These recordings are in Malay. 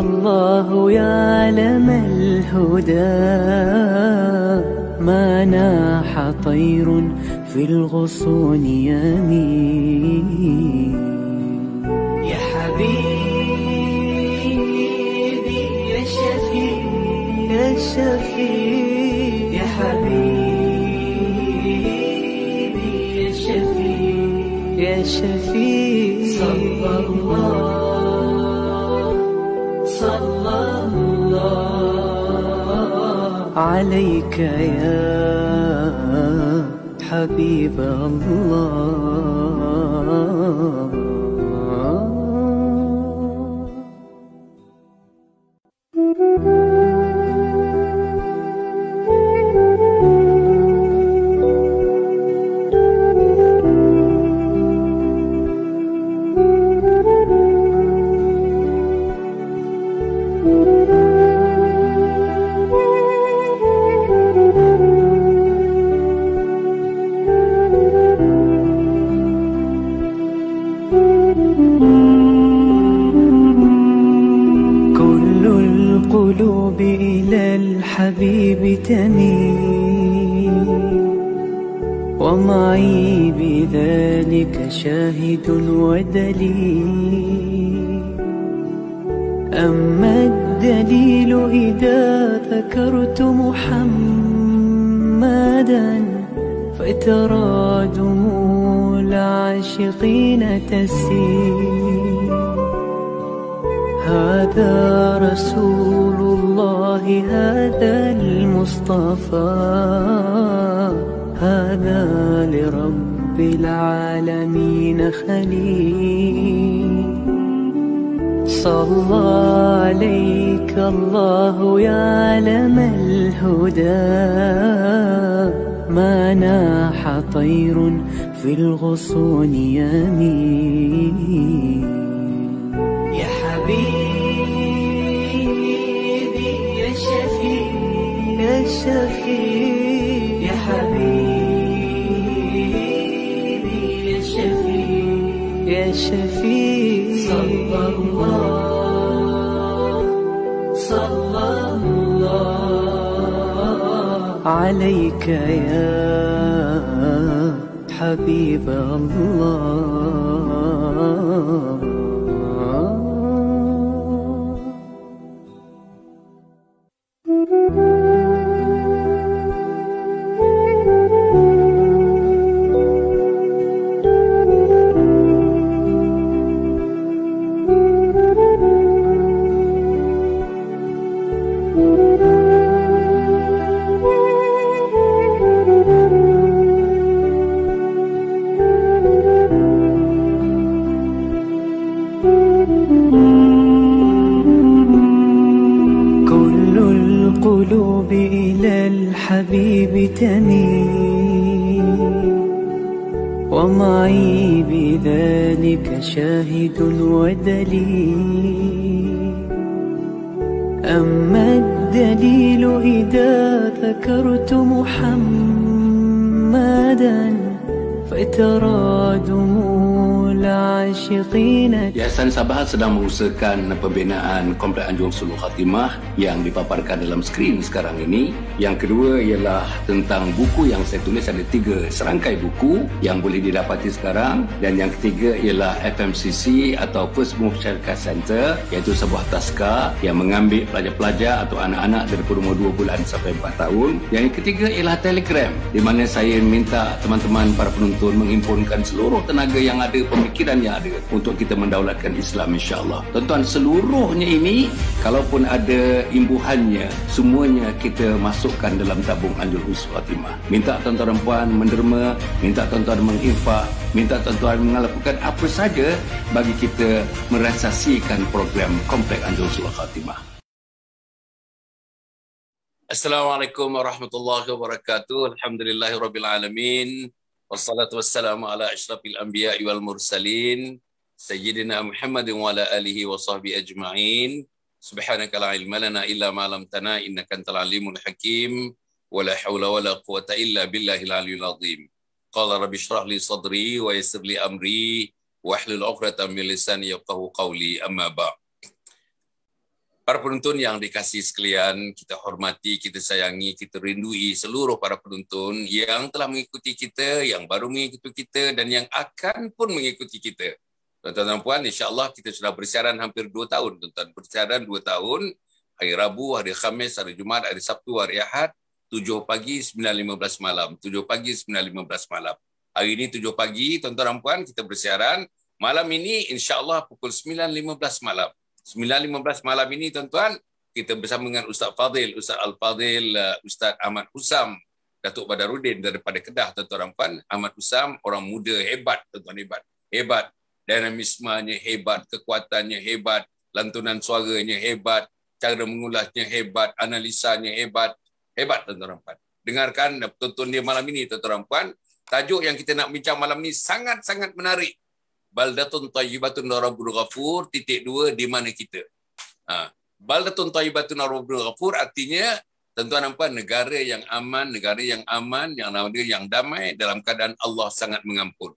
الله يا علم الهدى. ما ناح طير في الغصون يمين. يا حبيبي يا شفيع يا شفيع عليك يا حبيب الله. ومعي بذلك شاهد ودليل. أما الدليل إذا ذكرت محمدا فترى دموع العاشقين تسيل. هذا رسول الله هذا المصطفى. هذا لرب العالمين خليل. صلى عليك الله يا علم الهدى. ما ناح طير في الغصون يمين. يا حبيبي يا شفيع يا شفيع. يا شفيع صلى الله صلى الله عليك يا حبيب الله. تميل ومعي بذلك شاهد ودليل. أما الدليل إذا ذكرت محمدا فترى العاشقين Yayasan Sabah sedang mengusahakan pembinaan Komplek Anjung Suluh Khatimah yang dipaparkan dalam skrin sekarang ini. Yang kedua ialah tentang buku yang saya tulis ada tiga serangkai buku yang boleh didapati sekarang dan yang ketiga ialah FMCC atau First Move Syarikat Center iaitu sebuah taska yang mengambil pelajar-pelajar atau anak-anak dari umur 2 bulan sampai 4 tahun. Yang ketiga ialah Telegram di mana saya minta teman-teman para penonton menghimpunkan seluruh tenaga yang ada, pemikiran yang ada untuk kita mendaulatkan Islam insya-Allah. Tuan-tuan, seluruhnya ini Kalaupun ada imbuhannya, semuanya kita masukkan dalam tabung Anjur Husn Khatimah. Minta tuan-tuan dan puan menderma, minta tuan-tuan menginfak, minta tuan-tuan melakukan apa saja bagi kita merasasikan program Komplek Anjur Husn Khatimah. Assalamualaikum warahmatullahi wabarakatuh. Alhamdulillahirrabbilalamin. Wassalatu ashrafil anbiya wal mursalin. Sayyidina Muhammad wa ala alihi wa sahbihi ajma'in. سبحانك لا علم لنا إلا ما علمتنا إنك أنت العليم الحكيم ولا حول ولا قوة إلا بالله العلي العظيم قال رب اشرح لي صدري ويسر لي أمري واحلل عقدة من لساني يفقهوا قولي أما بعد Para penonton yang dikasih sekalian, kita hormati, kita sayangi, kita rindui seluruh para penonton yang telah mengikuti kita, yang baru mengikuti kita dan yang akan pun mengikuti kita. Tuan-tuan dan puan, insyaAllah kita sudah bersiaran hampir dua tahun. Tuan-tuan, bersiaran dua tahun. Hari Rabu, hari Khamis, hari Jumat, hari Sabtu, hari Ahad. tujuh pagi, sembilan lima belas malam. tujuh pagi, sembilan lima belas malam. Hari ini tujuh pagi, tuan-tuan dan puan, kita bersiaran. Malam ini, insyaAllah pukul sembilan lima belas malam. Sembilan lima belas malam ini, tuan-tuan, kita bersama dengan Ustaz Fadil, Ustaz Al-Fadil, uh, Ustaz Ahmad Husam, Datuk Badarudin daripada Kedah, tuan-tuan dan puan. Ahmad Husam, orang muda hebat, tuan-tuan hebat. Hebat dinamismenya hebat, kekuatannya hebat, lantunan suaranya hebat, cara mengulasnya hebat, analisanya hebat. Hebat tuan-tuan puan. Dengarkan tonton dia malam ini tuan-tuan puan. Tajuk yang kita nak bincang malam ini sangat-sangat menarik. Baldatun Tayyibatun Rabbul Ghafur titik dua di mana kita. Ha. Baldatun Tayyibatun Rabbul Ghafur artinya tuan-tuan dan puan negara yang aman, negara yang aman, yang nama dia yang damai dalam keadaan Allah sangat mengampun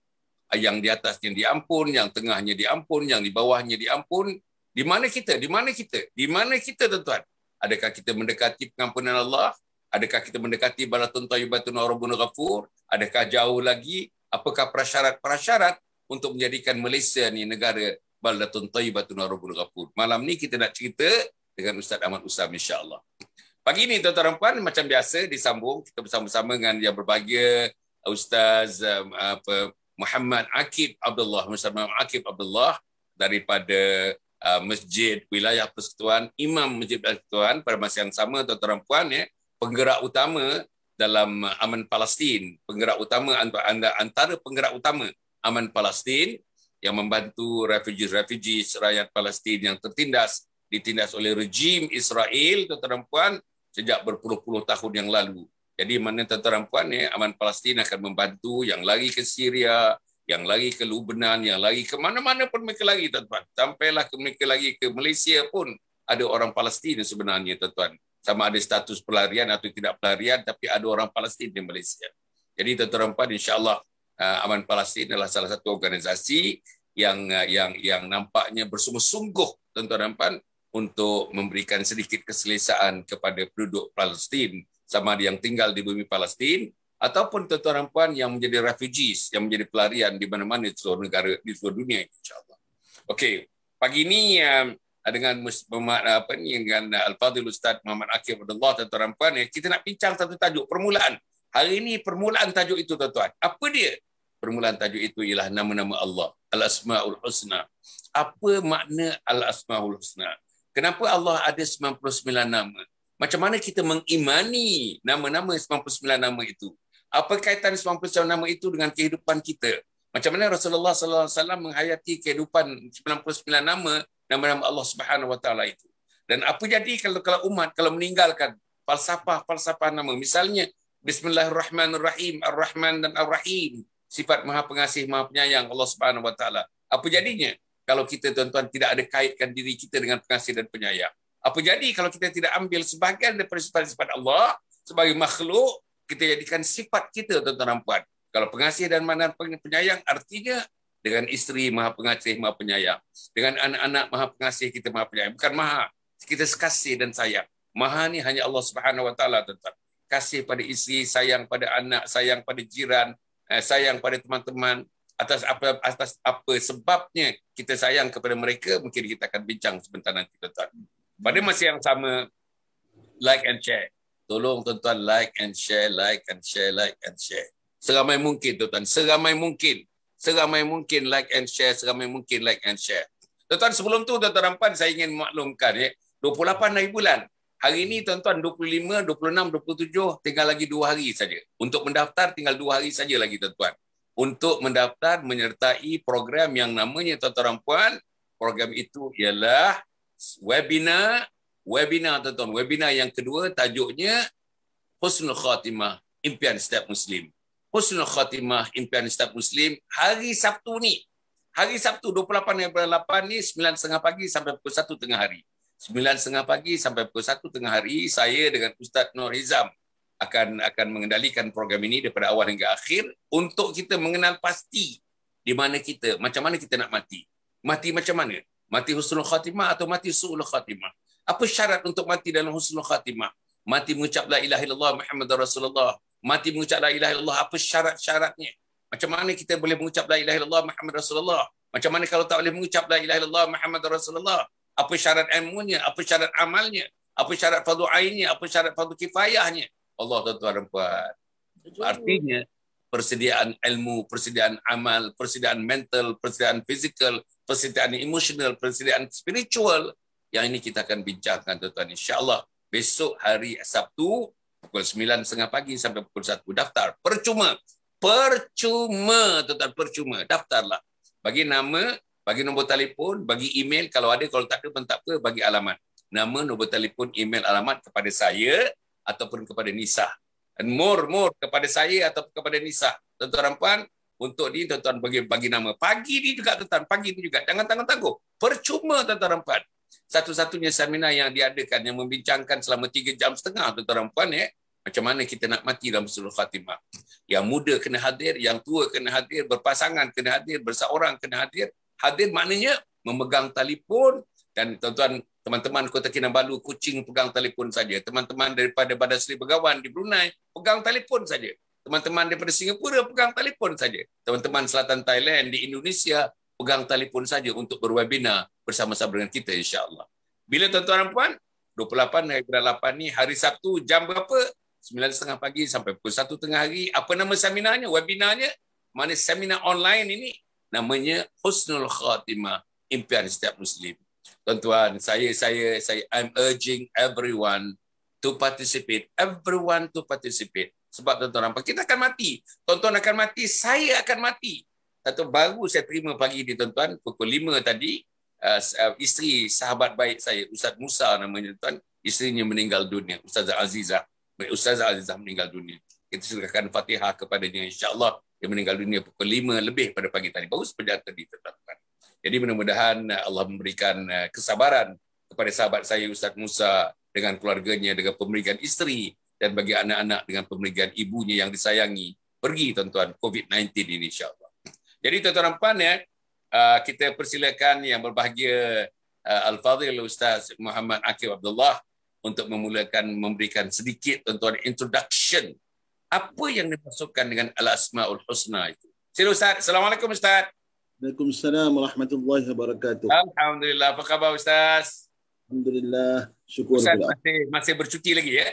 yang di atasnya diampun, yang tengahnya diampun, yang di bawahnya diampun. Di mana kita? Di mana kita? Di mana kita tuan-tuan? Adakah kita mendekati pengampunan Allah? Adakah kita mendekati balatun tayyibatun rabbun ghafur? Adakah jauh lagi? Apakah prasyarat-prasyarat untuk menjadikan Malaysia ni negara balatun tayyibatun rabbun ghafur? Malam ni kita nak cerita dengan Ustaz Ahmad Usam insya-Allah. Pagi ini tuan-tuan dan puan macam biasa disambung kita bersama-sama dengan yang berbahagia Ustaz um, apa Muhammad Akib Abdullah Muhammad Akib Abdullah daripada uh, Masjid Wilayah Persekutuan Imam Masjid Persekutuan pada masa yang sama tuan-tuan dan puan ya penggerak utama dalam aman Palestin penggerak utama antara antara penggerak utama aman Palestin yang membantu refugees-refugees rakyat Palestin yang tertindas ditindas oleh rejim Israel tuan-tuan dan puan sejak berpuluh-puluh tahun yang lalu jadi mana tuan-tuan puan ya, aman Palestin akan membantu yang lagi ke Syria, yang lagi ke Lubnan, yang lagi ke mana-mana pun mereka lagi tuan-tuan. Sampailah ke mereka lagi ke Malaysia pun ada orang Palestin sebenarnya tuan-tuan. Sama ada status pelarian atau tidak pelarian tapi ada orang Palestin di Malaysia. Jadi tuan-tuan puan insya-Allah Aman Palestin adalah salah satu organisasi yang uh, yang yang nampaknya bersungguh-sungguh tuan-tuan puan untuk memberikan sedikit keselesaan kepada penduduk Palestin sama ada yang tinggal di bumi Palestin ataupun tuan-tuan dan puan yang menjadi refugees yang menjadi pelarian di mana-mana di seluruh negara di seluruh dunia insyaallah. Okey, pagi ini um, dengan apa ni dengan Al-Fadhil Ustaz Muhammad Akif Abdullah tuan-tuan dan puan ya, kita nak bincang satu tajuk permulaan. Hari ini permulaan tajuk itu tuan-tuan. Apa dia? Permulaan tajuk itu ialah nama-nama Allah, Al-Asmaul Husna. Apa makna Al-Asmaul Husna? Kenapa Allah ada 99 nama? Macam mana kita mengimani nama-nama 99 nama itu? Apa kaitan 99 nama itu dengan kehidupan kita? Macam mana Rasulullah sallallahu alaihi wasallam menghayati kehidupan 99 nama nama-nama Allah Subhanahu wa taala itu? Dan apa jadi kalau kalau umat kalau meninggalkan falsafah-falsafah nama misalnya Bismillahirrahmanirrahim Ar-Rahman dan Ar-Rahim sifat Maha Pengasih Maha Penyayang Allah Subhanahu wa taala. Apa jadinya kalau kita tuan-tuan tidak ada kaitkan diri kita dengan pengasih dan penyayang? Apa jadi kalau kita tidak ambil sebahagian daripada sifat-sifat Allah sebagai makhluk, kita jadikan sifat kita tuan-tuan dan puan. Kalau pengasih dan mana penyayang artinya dengan isteri maha pengasih maha penyayang. Dengan anak-anak maha pengasih kita maha penyayang. Bukan maha. Kita sekasih dan sayang. Maha ni hanya Allah Subhanahu Wa Taala tuan-tuan. Kasih pada isteri, sayang pada anak, sayang pada jiran, eh, sayang pada teman-teman. Atas apa atas apa sebabnya kita sayang kepada mereka, mungkin kita akan bincang sebentar nanti tuan-tuan. Pada masa yang sama, like and share. Tolong tuan-tuan like and share, like and share, like and share. Seramai mungkin tuan-tuan, seramai mungkin. Seramai mungkin like and share, seramai mungkin like and share. Tuan-tuan sebelum tu tuan-tuan rampan saya ingin maklumkan ya. 28 hari bulan. Hari ini tuan-tuan 25, 26, 27 tinggal lagi dua hari saja. Untuk mendaftar tinggal dua hari saja lagi tuan-tuan. Untuk mendaftar menyertai program yang namanya tuan-tuan puan, program itu ialah webinar, webinar tuan-tuan. Webinar yang kedua tajuknya Husnul Khatimah, impian setiap Muslim. Husnul Khatimah, impian setiap Muslim hari Sabtu ni. Hari Sabtu 28 April 8 ni 9.30 pagi sampai pukul 1 tengah hari. 9.30 pagi sampai pukul 1 tengah hari saya dengan Ustaz Nur Hizam akan akan mengendalikan program ini daripada awal hingga akhir untuk kita mengenal pasti di mana kita macam mana kita nak mati. Mati macam mana? Mati husnul khatimah atau mati su'ul khatimah? Apa syarat untuk mati dalam husnul khatimah? Mati mengucap la ilaha illallah Muhammad Rasulullah. Mati mengucap la ilaha illallah apa syarat-syaratnya? Macam mana kita boleh mengucap la ilaha illallah Muhammad Rasulullah? Macam mana kalau tak boleh mengucap la ilaha illallah Muhammad Rasulullah? Apa syarat ilmunya, apa syarat amalnya, apa syarat fardu ainnya, apa syarat fardu kifayahnya. Allah tuan-tuan dan puan. Artinya persediaan ilmu, persediaan amal, persediaan mental, persediaan fizikal, persediaan emosional, persediaan spiritual yang ini kita akan bincangkan tuan-tuan insya-Allah. Besok hari Sabtu pukul 9.30 pagi sampai pukul 1 daftar. Percuma. Percuma tuan-tuan percuma. Daftarlah. Bagi nama bagi nombor telefon, bagi email kalau ada, kalau tak ada pun tak apa, bagi alamat. Nama, nombor telefon, email, alamat kepada saya ataupun kepada Nisa. Dan more, more kepada saya atau kepada Nisa. Tuan-tuan puan, untuk ni tuan-tuan bagi bagi nama. Pagi ni juga tuan-tuan, pagi ni juga. Jangan tangguh-tangguh. Percuma tuan-tuan puan. Satu-satunya seminar yang diadakan yang membincangkan selama tiga jam setengah tuan-tuan puan ya. Macam mana kita nak mati dalam seluruh Fatimah. Yang muda kena hadir, yang tua kena hadir, berpasangan kena hadir, berseorang kena hadir, hadir maknanya memegang telefon dan tuan-tuan teman-teman Kota Kinabalu kucing pegang telefon saja. Teman-teman daripada Badan Seri Begawan di Brunei pegang telefon saja. Teman-teman daripada Singapura pegang telefon saja. Teman-teman Selatan Thailand di Indonesia pegang telefon saja untuk berwebinar bersama-sama dengan kita insya-Allah. Bila tuan-tuan dan puan 28 hari 8 ni hari Sabtu jam berapa? 9.30 pagi sampai pukul 1 tengah hari. Apa nama seminarnya webinarnya? Mana seminar online ini namanya husnul khatimah impian setiap muslim. Tuan-tuan saya saya saya i'm urging everyone to participate. Everyone to participate. Sebab tuan-tuan nampak kita akan mati. Tuan-tuan akan mati. Saya akan mati. Satu baru saya terima pagi ni tuan-tuan pukul 5 tadi uh, uh, isteri sahabat baik saya Ustaz Musa namanya tuan isterinya meninggal dunia. Ustaz Azizah. Ustaz Azizah meninggal dunia. Kita serahkan Fatihah kepadanya insya-Allah dia meninggal dunia pukul 5 lebih pada pagi tadi. Baru sepenjat tadi tetapkan. Jadi mudah-mudahan uh, Allah memberikan uh, kesabaran kepada sahabat saya Ustaz Musa dengan keluarganya, dengan pemberian isteri dan bagi anak-anak dengan pemberian ibunya yang disayangi. Pergi tuan-tuan COVID-19 ini insyaAllah. Jadi tuan-tuan puan ya, kita persilakan yang berbahagia Al-Fadhil Ustaz Muhammad Akib Abdullah untuk memulakan memberikan sedikit tuan-tuan introduction apa yang dimasukkan dengan al-asmaul husna itu. Sila Ustaz. Assalamualaikum Ustaz. Waalaikumsalam warahmatullahi wabarakatuh. Alhamdulillah. Apa khabar Ustaz? Alhamdulillah. Syukur Ustaz masih, masih bercuti lagi ya?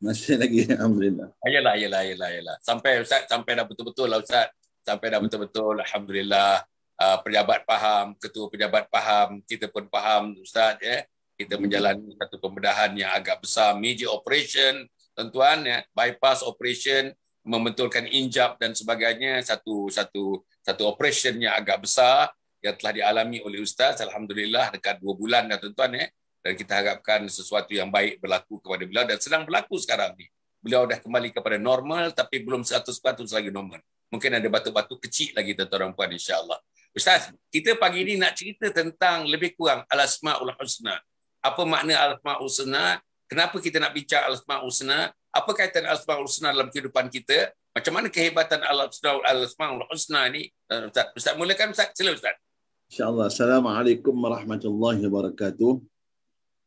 Masih lagi. Alhamdulillah. Ayolah, ayolah, ayolah, ayolah. Sampai Ustaz, sampai dah betul-betul lah Ustaz. Sampai dah betul-betul. Alhamdulillah. Uh, pejabat faham, ketua pejabat faham, kita pun faham Ustaz ya. Kita menjalani satu pembedahan yang agak besar, major operation, tuan-tuan ya bypass operation membetulkan injap dan sebagainya satu satu satu operation yang agak besar yang telah dialami oleh ustaz. Alhamdulillah dekat dua bulan dah tuan-tuan ya. Dan kita harapkan sesuatu yang baik berlaku kepada beliau dan sedang berlaku sekarang ni. Beliau dah kembali kepada normal tapi belum 100% lagi normal. Mungkin ada batu-batu kecil lagi tuan-tuan dan puan insyaallah. Ustaz kita pagi ini nak cerita tentang lebih kurang al-asmaul husna. Apa makna al-asmaul husna Kenapa kita nak bincang Al-Asma'ul Husna? Apa kaitan Al-Asma'ul Husna dalam kehidupan kita? Macam mana kehebatan Al-Asma'ul Husna ni? Uh, Ustaz, Ustaz mulakan Ustaz. Sila Ustaz. InsyaAllah. Assalamualaikum warahmatullahi wabarakatuh.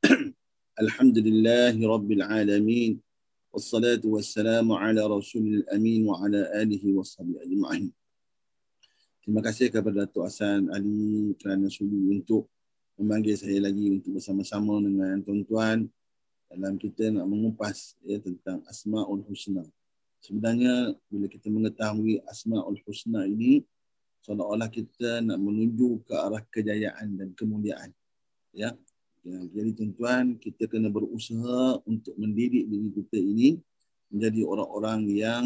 Alhamdulillahi Rabbil Alamin. Wassalatu wassalamu ala Rasulil Amin wa ala alihi wa sahbihi ajma'in. Terima kasih kepada Datuk Hasan Ali kerana sudi untuk memanggil saya lagi untuk bersama-sama dengan tuan-tuan dalam kita nak mengupas ya, tentang Asma'ul Husna. Sebenarnya bila kita mengetahui Asma'ul Husna ini, seolah-olah kita nak menuju ke arah kejayaan dan kemuliaan. Ya, Ya, jadi tuan-tuan, kita kena berusaha untuk mendidik diri kita ini menjadi orang-orang yang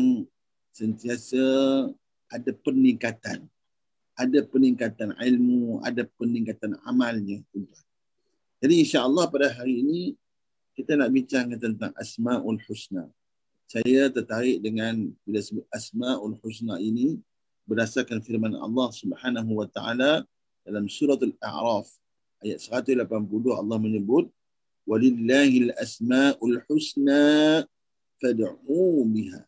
sentiasa ada peningkatan. Ada peningkatan ilmu, ada peningkatan amalnya. Tuan-tuan. Jadi insya-Allah pada hari ini kita nak bincang tentang Asmaul Husna. Saya tertarik dengan bila sebut Asmaul Husna ini berdasarkan firman Allah Subhanahu wa taala dalam surah Al-A'raf ayat 180 Allah menyebut walillahil asmaul husna fad'u biha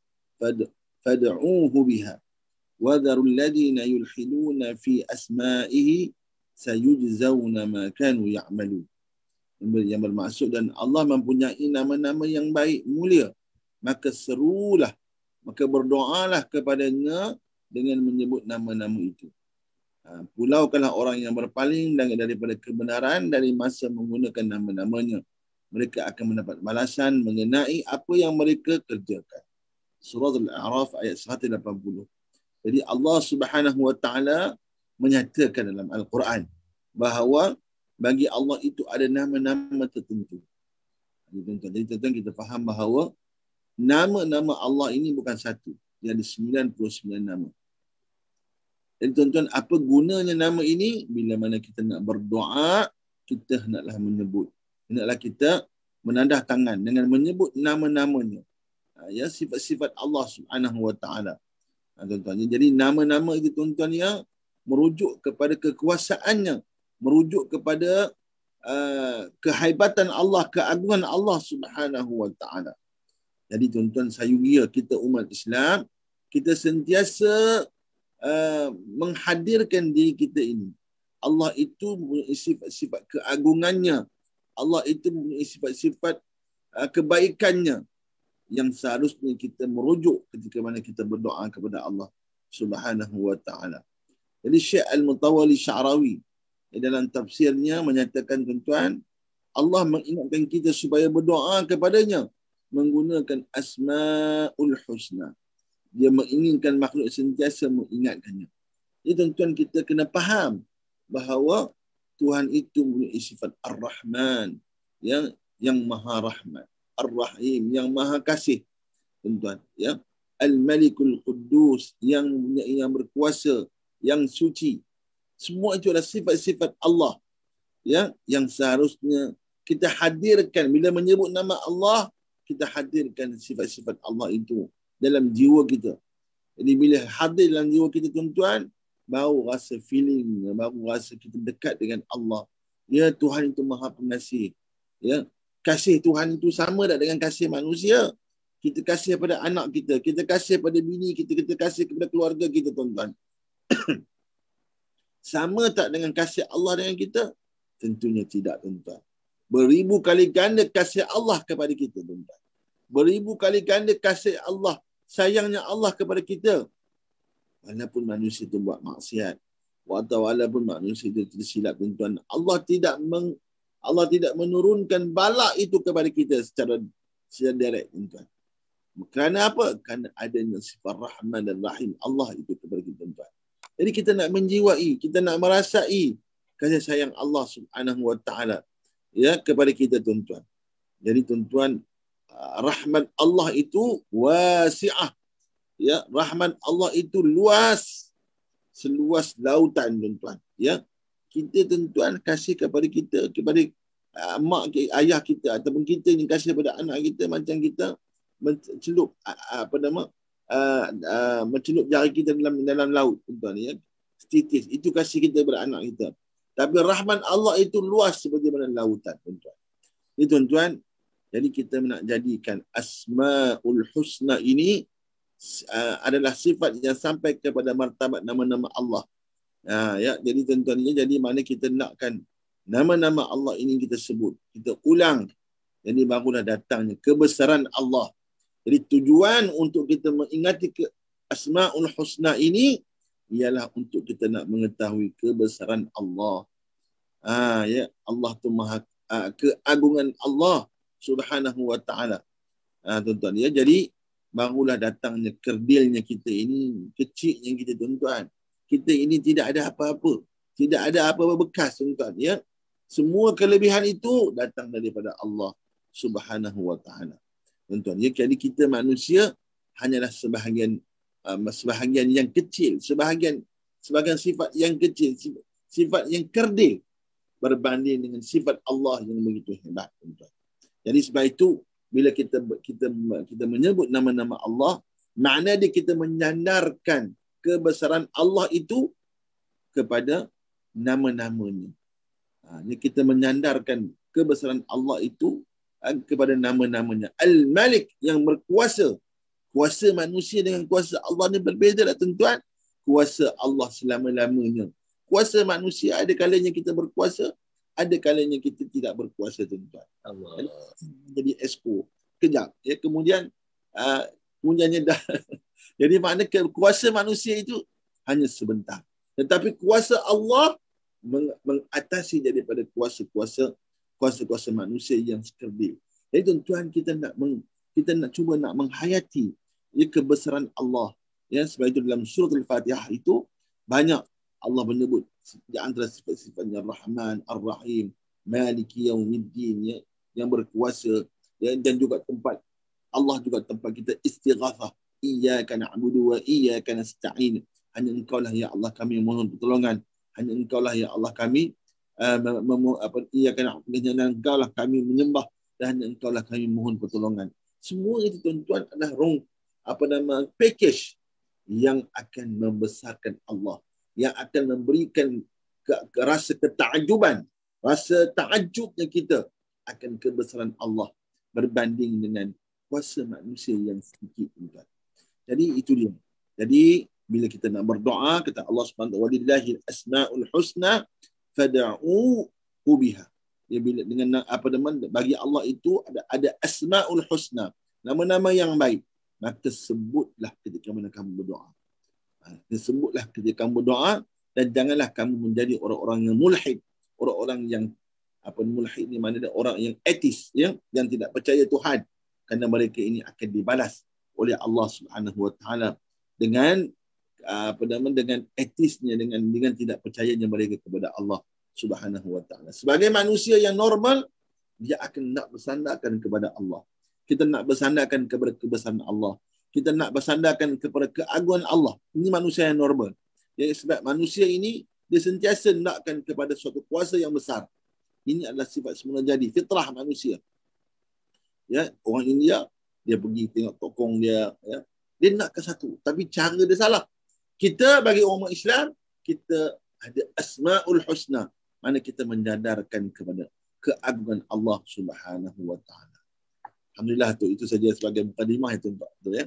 fad'uhu biha. Wadharul ladina yulhiduna fi asma'ihi sayujzauna ma kanu ya'malun yang bermaksud dan Allah mempunyai nama-nama yang baik mulia maka serulah maka berdoalah kepadanya dengan menyebut nama-nama itu Ha, pulaukanlah orang yang berpaling daripada kebenaran dari masa menggunakan nama-namanya. Mereka akan mendapat balasan mengenai apa yang mereka kerjakan. Surah Al-A'raf ayat 180. Jadi Allah Subhanahu wa taala menyatakan dalam Al-Quran bahawa bagi Allah itu ada nama-nama tertentu. Jadi tuan-tuan kita faham bahawa nama-nama Allah ini bukan satu. Dia ada 99 nama. Jadi tuan-tuan, apa gunanya nama ini? Bila mana kita nak berdoa, kita hendaklah menyebut. Hendaklah kita menadah tangan dengan menyebut nama-namanya. Ha, ya, sifat-sifat Allah subhanahu wa ta'ala. Ha, tuan-tuan. Jadi nama-nama itu tuan-tuan ya, merujuk kepada kekuasaannya. Merujuk kepada uh, kehaibatan Allah, keagungan Allah subhanahu wa ta'ala. Jadi tuan-tuan sayuria kita umat Islam, kita sentiasa Uh, menghadirkan diri kita ini. Allah itu mempunyai sifat-sifat keagungannya. Allah itu mempunyai sifat-sifat uh, kebaikannya yang seharusnya kita merujuk ketika mana kita berdoa kepada Allah Subhanahu wa taala. Jadi Syekh Al-Mutawali Sya'rawi dalam tafsirnya menyatakan tuan-tuan Allah mengingatkan kita supaya berdoa kepadanya menggunakan asmaul husna dia menginginkan makhluk sentiasa mengingatkannya. Jadi tuan-tuan kita kena faham bahawa Tuhan itu mempunyai sifat Ar-Rahman yang yang Maha Rahmat, Ar-Rahim yang Maha Kasih. Tuan-tuan, ya. Al-Malikul Quddus yang yang berkuasa, yang suci. Semua itu adalah sifat-sifat Allah. Ya, yang seharusnya kita hadirkan bila menyebut nama Allah, kita hadirkan sifat-sifat Allah itu dalam jiwa kita. Jadi bila hadir dalam jiwa kita tuan-tuan, baru rasa feeling, baru rasa kita dekat dengan Allah. Ya Tuhan itu maha pengasih. Ya, kasih Tuhan itu sama tak dengan kasih manusia? Kita kasih kepada anak kita, kita kasih kepada bini kita, kita kasih kepada keluarga kita tuan-tuan. sama tak dengan kasih Allah dengan kita? Tentunya tidak tuan-tuan. Beribu kali ganda kasih Allah kepada kita tuan-tuan. Beribu kali ganda kasih Allah sayangnya Allah kepada kita. Walaupun manusia itu buat maksiat. Atau walaupun manusia itu tersilap tuan Allah tidak meng, Allah tidak menurunkan bala itu kepada kita secara secara direct tuan Kerana apa? Kerana adanya sifat rahman dan rahim Allah itu kepada kita tuan Jadi kita nak menjiwai, kita nak merasai kasih sayang Allah Subhanahu wa taala ya kepada kita tuan-tuan. Jadi tuan-tuan rahmat Allah itu wasi'ah. Ya, rahmat Allah itu luas. Seluas lautan, tuan-tuan. Ya, kita tuan-tuan kasih kepada kita, kepada uh, mak, ayah kita ataupun kita ni kasih kepada anak kita macam kita mencelup uh, apa nama uh, uh, mencelup jari kita dalam dalam laut tuan-tuan ya titis itu kasih kita kepada anak kita tapi rahmat Allah itu luas seperti mana lautan tuan-tuan ini tuan-tuan jadi kita nak jadikan Asma'ul Husna ini uh, adalah sifat yang sampai kepada martabat nama-nama Allah. Uh, ya, jadi tuan-tuan jadi mana kita nakkan nama-nama Allah ini kita sebut. Kita ulang. Jadi barulah datangnya kebesaran Allah. Jadi tujuan untuk kita mengingati ke Asma'ul Husna ini ialah untuk kita nak mengetahui kebesaran Allah. Ah ya Allah tu maha uh, keagungan Allah subhanahu wa ta'ala. Ha, tuan-tuan. Ya, jadi, barulah datangnya kerdilnya kita ini, kecilnya kita, tuan-tuan. Kita ini tidak ada apa-apa. Tidak ada apa-apa bekas, tuan-tuan. Ya. Semua kelebihan itu datang daripada Allah Subhanahu wa taala. Tuan-tuan, ya jadi kita manusia hanyalah sebahagian uh, sebahagian yang kecil, sebahagian sebahagian sifat yang kecil, sifat yang kerdil berbanding dengan sifat Allah yang begitu hebat, tuan-tuan. Jadi sebab itu bila kita kita kita menyebut nama-nama Allah, makna dia kita menyandarkan kebesaran Allah itu kepada nama-namanya. Ha, ini kita menyandarkan kebesaran Allah itu kepada nama-namanya. Al-Malik yang berkuasa. Kuasa manusia dengan kuasa Allah ni berbeza tak tuan-tuan? Kuasa Allah selama-lamanya. Kuasa manusia ada kalanya kita berkuasa, ada kalanya kita tidak berkuasa tuan-tuan. Allah. Jadi esko. Kejap. Ya, kemudian uh, kemudiannya dah. Jadi makna kuasa manusia itu hanya sebentar. Tetapi kuasa Allah mengatasi daripada kuasa-kuasa kuasa-kuasa manusia yang sekerdil. Jadi tuan-tuan kita nak meng, kita nak cuba nak menghayati ya, kebesaran Allah. Ya, sebab itu dalam surah Al-Fatihah itu banyak Allah menyebut di antara sifat-sifatnya Rahman, Ar-Rahim, Maliki Yawmiddin ya, yang berkuasa ya, dan juga tempat Allah juga tempat kita istighathah. Iyyaka na'budu wa iyyaka nasta'in. Hanya engkau lah ya Allah kami mohon pertolongan hanya engkau lah ya Allah kami uh, apa ia kena dan engkau lah kami menyembah dan hanya engkau lah kami mohon pertolongan. Semua itu tuan-tuan adalah rong apa nama package yang akan membesarkan Allah yang akan memberikan ke, ke rasa ketajuban rasa takjubnya kita akan kebesaran Allah berbanding dengan kuasa manusia yang sedikit tuan jadi itu dia. Jadi bila kita nak berdoa kata Allah Subhanahu wa asmaul husna fad'u biha. Ya bila dengan apa nama bagi Allah itu ada ada asmaul husna. Nama-nama yang baik. Maka sebutlah ketika mana kamu berdoa. Ha, sebutlah ketika kamu berdoa dan janganlah kamu menjadi orang-orang yang mulhid. Orang-orang yang apa mulhid ni mana orang yang etis ya yang tidak percaya Tuhan. Kerana mereka ini akan dibalas oleh Allah Subhanahu wa taala dengan apa nama dengan etisnya dengan dengan tidak percayanya mereka kepada Allah Subhanahu wa taala. Sebagai manusia yang normal, dia akan nak bersandarkan kepada Allah. Kita nak bersandarkan kepada kebesaran Allah. Kita nak bersandarkan kepada keagungan Allah. Ini manusia yang normal. Ya, sebab manusia ini dia sentiasa nakkan kepada suatu kuasa yang besar. Ini adalah sifat semula jadi fitrah manusia. Ya, orang India dia pergi tengok tokong dia ya. Dia nak ke satu, tapi cara dia salah kita bagi umat Islam kita ada asmaul husna mana kita menyadarkan kepada keagungan Allah Subhanahu wa taala. Alhamdulillah tu itu saja sebagai mukadimah itu Pak tu ya.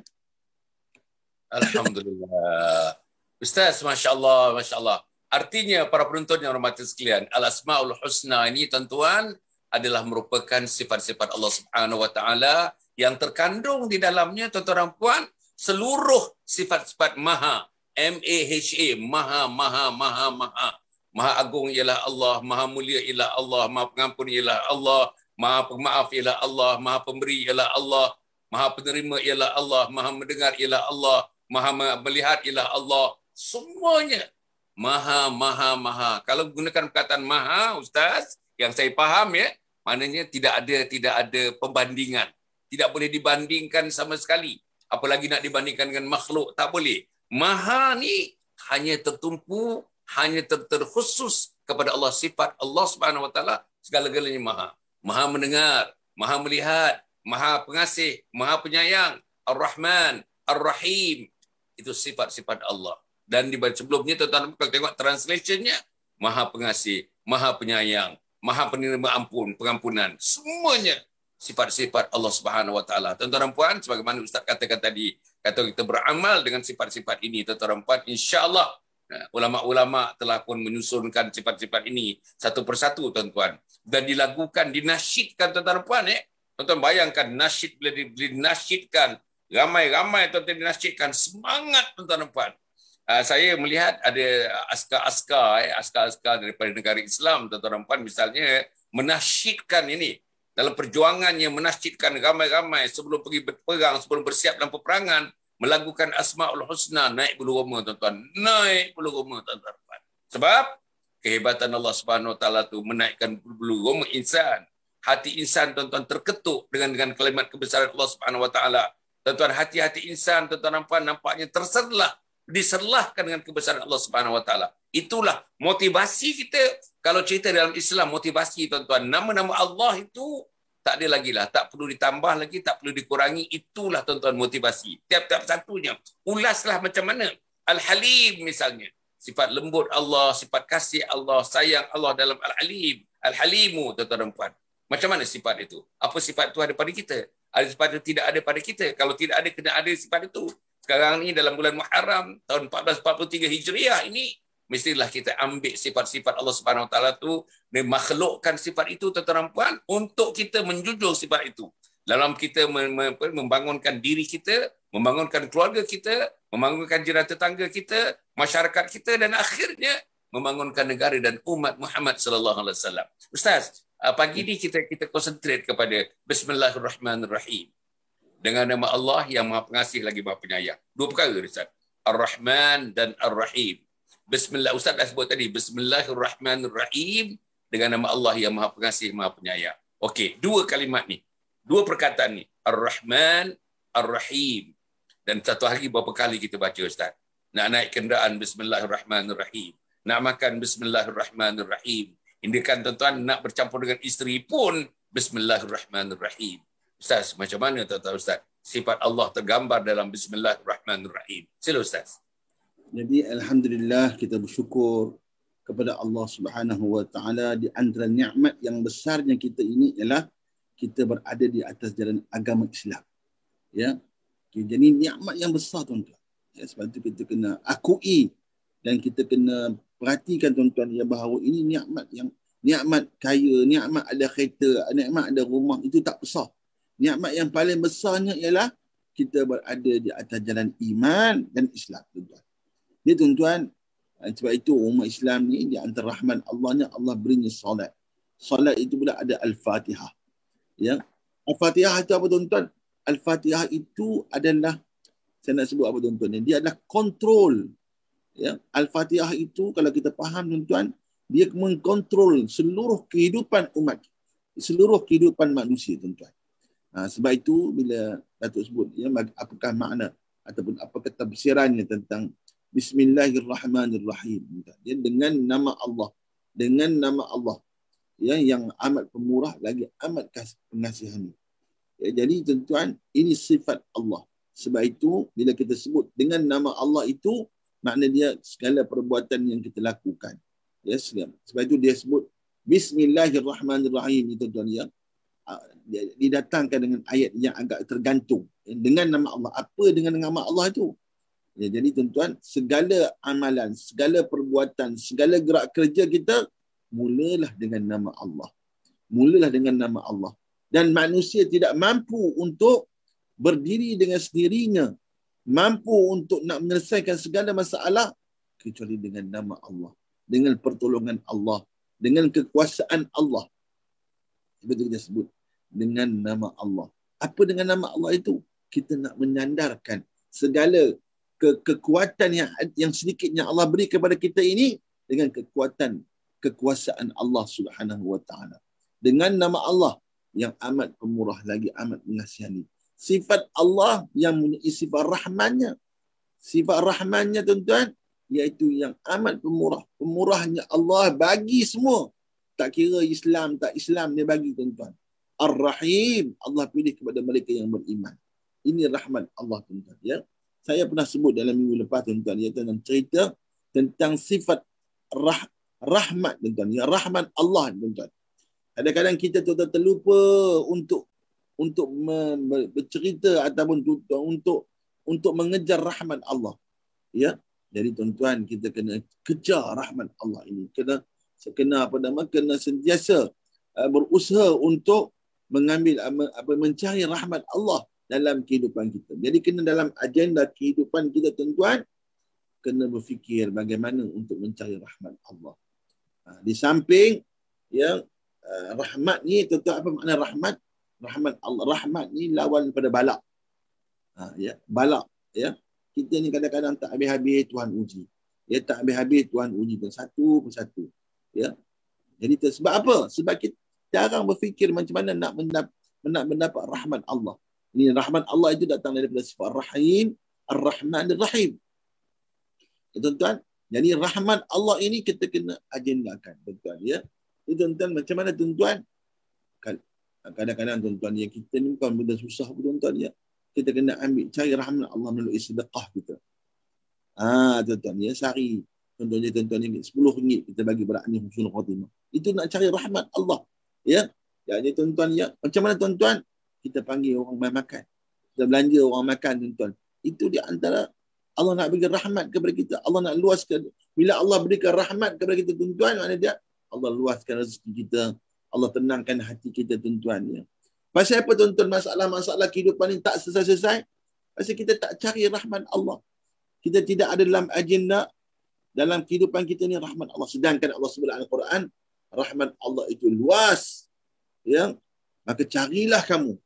Alhamdulillah. Ustaz masya-Allah masya-Allah. Artinya para penonton yang hormat sekalian, al asmaul husna ini tuan-tuan adalah merupakan sifat-sifat Allah Subhanahu wa taala yang terkandung di dalamnya tuan-tuan dan puan seluruh sifat-sifat maha M-A-H-A, Maha, Maha, Maha, Maha. Maha Agung ialah Allah, Maha Mulia ialah Allah, Maha Pengampun ialah Allah, Maha Pemaaf ialah Allah, Maha Pemberi ialah Allah, Maha Penerima ialah Allah, Maha Mendengar ialah Allah, Maha Melihat ialah Allah. Semuanya Maha, Maha, Maha. Kalau gunakan perkataan Maha, Ustaz, yang saya faham ya, maknanya tidak ada tidak ada pembandingan. Tidak boleh dibandingkan sama sekali. Apalagi nak dibandingkan dengan makhluk, tak boleh. Maha ni hanya tertumpu, hanya ter terkhusus kepada Allah sifat Allah Subhanahu Wa Taala segala-galanya Maha. Maha mendengar, Maha melihat, Maha pengasih, Maha penyayang, Ar-Rahman, Ar-Rahim. Itu sifat-sifat Allah. Dan di sebelumnya tuan-tuan kalau tengok translationnya Maha pengasih, Maha penyayang, Maha penerima ampun, pengampunan. Semuanya sifat-sifat Allah Subhanahu Wa Taala. Tuan-tuan dan puan, sebagaimana Ustaz katakan tadi, kata kita beramal dengan sifat-sifat ini, tuan-tuan puan, insya-Allah eh, ulama-ulama telah pun menyusunkan sifat-sifat ini satu persatu, tuan-tuan, dan dilakukan, dinasyidkan, tuan-tuan puan, eh. Tuan-tuan bayangkan nasyid bila dinasyidkan, ramai-ramai tuan-tuan dinasyidkan, semangat tuan-tuan puan. Uh, saya melihat ada askar-askar, eh, askar-askar daripada negara Islam, tuan-tuan dan puan, misalnya menasyidkan ini, dalam perjuangan yang menasjidkan ramai-ramai sebelum pergi berperang, sebelum bersiap dalam peperangan, melakukan asma'ul husna, naik bulu roma, tuan-tuan. Naik bulu roma, tuan-tuan. Sebab kehebatan Allah Subhanahu Wa Taala tu menaikkan bulu roma insan. Hati insan tuan-tuan terketuk dengan dengan kalimat kebesaran Allah Subhanahu Wa Taala. Tuan-tuan hati-hati insan tuan-tuan nampak nampaknya terserlah diserlahkan dengan kebesaran Allah Subhanahu Wa Taala. Itulah motivasi kita kalau cerita dalam Islam motivasi tuan-tuan nama-nama Allah itu tak ada lagi lah tak perlu ditambah lagi tak perlu dikurangi itulah tuan-tuan motivasi tiap-tiap satunya ulaslah macam mana Al-Halim misalnya sifat lembut Allah, sifat kasih Allah, sayang Allah dalam Al-Halim. Al-Halimu, tuan-tuan dan puan. Macam mana sifat itu? Apa sifat itu ada pada kita? Ada sifat itu tidak ada pada kita. Kalau tidak ada, kena ada sifat itu. Sekarang ni dalam bulan Muharram, tahun 1443 Hijriah ini, mestilah kita ambil sifat-sifat Allah Subhanahu Wa Taala tu dan makhlukkan sifat itu tuan-tuan puan untuk kita menjunjung sifat itu dalam kita membangunkan diri kita, membangunkan keluarga kita, membangunkan jiran tetangga kita, masyarakat kita dan akhirnya membangunkan negara dan umat Muhammad sallallahu alaihi wasallam. Ustaz, uh, pagi ini kita kita konsentrate kepada bismillahirrahmanirrahim. Dengan nama Allah yang Maha Pengasih lagi Maha Penyayang. Dua perkara Ustaz. Ar-Rahman dan Ar-Rahim. Bismillah. Ustaz dah sebut tadi bismillahirrahmanirrahim dengan nama Allah yang Maha Pengasih Maha Penyayang. Okey, dua kalimat ni dua perkataan ni Ar-Rahman Ar-Rahim. Dan satu hari berapa kali kita baca Ustaz? Nak naik kenderaan Bismillahirrahmanirrahim. Nak makan Bismillahirrahmanirrahim. Ini kan tuan-tuan nak bercampur dengan isteri pun Bismillahirrahmanirrahim. Ustaz macam mana tuan-tuan Ustaz? Sifat Allah tergambar dalam Bismillahirrahmanirrahim. Sila Ustaz jadi alhamdulillah kita bersyukur kepada Allah Subhanahu wa taala di antara nikmat yang besarnya kita ini ialah kita berada di atas jalan agama Islam. Ya. Jadi nikmat yang besar tuan-tuan. Ya, sebab itu kita kena akui dan kita kena perhatikan tuan-tuan ya bahawa ini nikmat yang nikmat kaya, nikmat ada kereta, nikmat ada rumah itu tak besar. Nikmat yang paling besarnya ialah kita berada di atas jalan iman dan Islam tuan-tuan. Ya tuan-tuan, sebab itu umat Islam ni di antara rahman Allahnya Allah berinya solat. Solat itu pula ada Al-Fatihah. Ya. Al-Fatihah itu apa tuan-tuan? Al-Fatihah itu adalah saya nak sebut apa tuan-tuan dia adalah kontrol. Ya. Al-Fatihah itu kalau kita faham tuan-tuan, dia mengkontrol seluruh kehidupan umat. Seluruh kehidupan manusia tuan-tuan. Ha, sebab itu bila Datuk sebut ya, apakah makna ataupun apa kata bersirannya tentang Bismillahirrahmanirrahim. Ya, dengan nama Allah. Dengan nama Allah ya, yang amat pemurah lagi amat pengasihan. Ya, jadi tuan-tuan, ini sifat Allah. Sebab itu, bila kita sebut dengan nama Allah itu, makna dia segala perbuatan yang kita lakukan. Ya, sebab itu dia sebut Bismillahirrahmanirrahim itu tuan ya. Didatangkan dengan ayat yang agak tergantung. Dengan nama Allah. Apa dengan nama Allah itu? Ya, jadi tuan-tuan, segala amalan, segala perbuatan, segala gerak kerja kita mulalah dengan nama Allah. Mulalah dengan nama Allah. Dan manusia tidak mampu untuk berdiri dengan sendirinya. Mampu untuk nak menyelesaikan segala masalah kecuali dengan nama Allah. Dengan pertolongan Allah. Dengan kekuasaan Allah. Betul kita sebut. Dengan nama Allah. Apa dengan nama Allah itu? Kita nak menyandarkan segala ke- kekuatan yang yang sedikitnya Allah beri kepada kita ini dengan kekuatan kekuasaan Allah Subhanahu wa taala. Dengan nama Allah yang amat pemurah lagi amat mengasihani. Sifat Allah yang mempunyai sifat rahmannya. Sifat rahmannya tuan-tuan iaitu yang amat pemurah. Pemurahnya Allah bagi semua. Tak kira Islam tak Islam dia bagi tuan-tuan. Ar-Rahim Allah pilih kepada mereka yang beriman. Ini rahmat Allah tuan-tuan ya. Saya pernah sebut dalam minggu lepas tuan-tuan ya tentang cerita tentang sifat rah rahmat tuan-tuan. Ya rahmat Allah tuan-tuan. Kadang-kadang kita tuan-tuan terlupa untuk untuk bercerita ataupun untuk untuk untuk mengejar rahmat Allah. Ya jadi tuan-tuan kita kena kejar rahmat Allah ini. Kena kena apa nama kena sentiasa uh, berusaha untuk mengambil apa mencari rahmat Allah dalam kehidupan kita. Jadi kena dalam agenda kehidupan kita tuan-tuan kena berfikir bagaimana untuk mencari rahmat Allah. Ha, di samping yang uh, rahmat ni tentu apa makna rahmat? Rahmat Allah. Rahmat ni lawan pada balak. Ha, ya, balak. Ya. Kita ni kadang-kadang tak habis-habis Tuhan uji. Ya, tak habis-habis Tuhan uji. Satu persatu. Ya. Jadi sebab apa? Sebab kita jarang berfikir macam mana nak mendapat, nak mendapat rahmat Allah. Ini rahmat Allah itu datang daripada sifat Rahim, Ar-Rahman Ar-Rahim. Ya, tuan-tuan, jadi rahmat Allah ini kita kena agendakan, tuan-tuan ya. Jadi tuan-tuan macam mana tuan-tuan? Kadang-kadang tuan-tuan yang kita ni bukan benda susah pun tuan-tuan ya. Kita kena ambil cari rahmat Allah melalui sedekah kita. Ah, tuan-tuan ya, sehari contohnya tuan-tuan ringgit, 10 ringgit kita bagi pada Ani Husnul Khatimah. Itu nak cari rahmat Allah. Ya. Jadi tuan-tuan ya, macam mana tuan-tuan? Kita panggil orang main makan. Kita belanja orang makan tuan-tuan. Itu di antara Allah nak bagi rahmat kepada kita. Allah nak luaskan. Bila Allah berikan rahmat kepada kita tuan-tuan, mana dia? Allah luaskan rezeki kita. Allah tenangkan hati kita tuan-tuan ya. Pasal apa tuan-tuan masalah-masalah kehidupan ini tak selesai-selesai? Pasal kita tak cari rahmat Allah. Kita tidak ada dalam agenda dalam kehidupan kita ni rahmat Allah sedangkan Allah sebut dalam Al-Quran rahmat Allah itu luas ya maka carilah kamu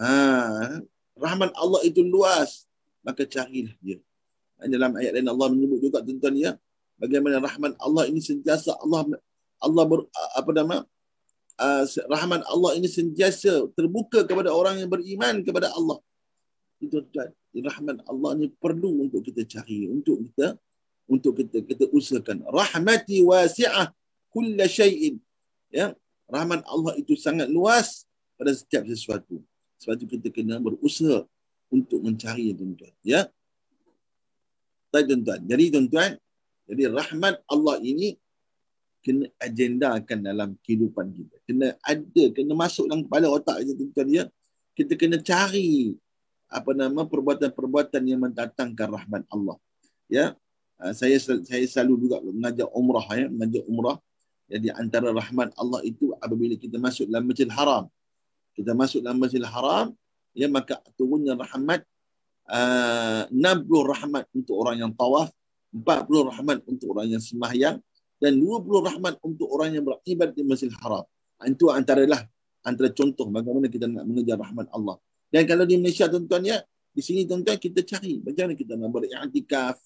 ha rahmat Allah itu luas. Maka carilah dia. Dalam ayat lain Allah menyebut juga tuan ya bagaimana rahmat Allah ini sentiasa Allah Allah ber, apa nama uh, rahmat Allah ini sentiasa terbuka kepada orang yang beriman kepada Allah. Itu tuan rahmat Allah ini perlu untuk kita cari untuk kita untuk kita kita usahakan. Rahmati wasi'ah kulla syai'in. Ya rahmat Allah itu sangat luas pada setiap sesuatu sebab itu kita kena berusaha untuk mencari tuan-tuan. Ya? Baik tuan-tuan. Jadi tuan-tuan jadi rahmat Allah ini kena agendakan dalam kehidupan kita. Kena ada kena masuk dalam kepala otak kita tuan-tuan ya? Kita kena cari apa nama perbuatan-perbuatan yang mendatangkan rahmat Allah. Ya? Ah, saya saya selalu juga mengajar umrah ya? Mengajar umrah. Jadi antara rahmat Allah itu apabila kita masuk dalam Masjidil Haram kita masuk dalam Masjidil Haram ya maka turunnya rahmat uh, 60 rahmat untuk orang yang tawaf 40 rahmat untuk orang yang sembahyang dan 20 rahmat untuk orang yang beribadat di Masjidil Haram. Ah, itu antara lah antara contoh bagaimana kita nak mengejar rahmat Allah. Dan kalau di Malaysia tuan-tuan ya di sini tuan-tuan kita cari bagaimana kita nak beriktikaf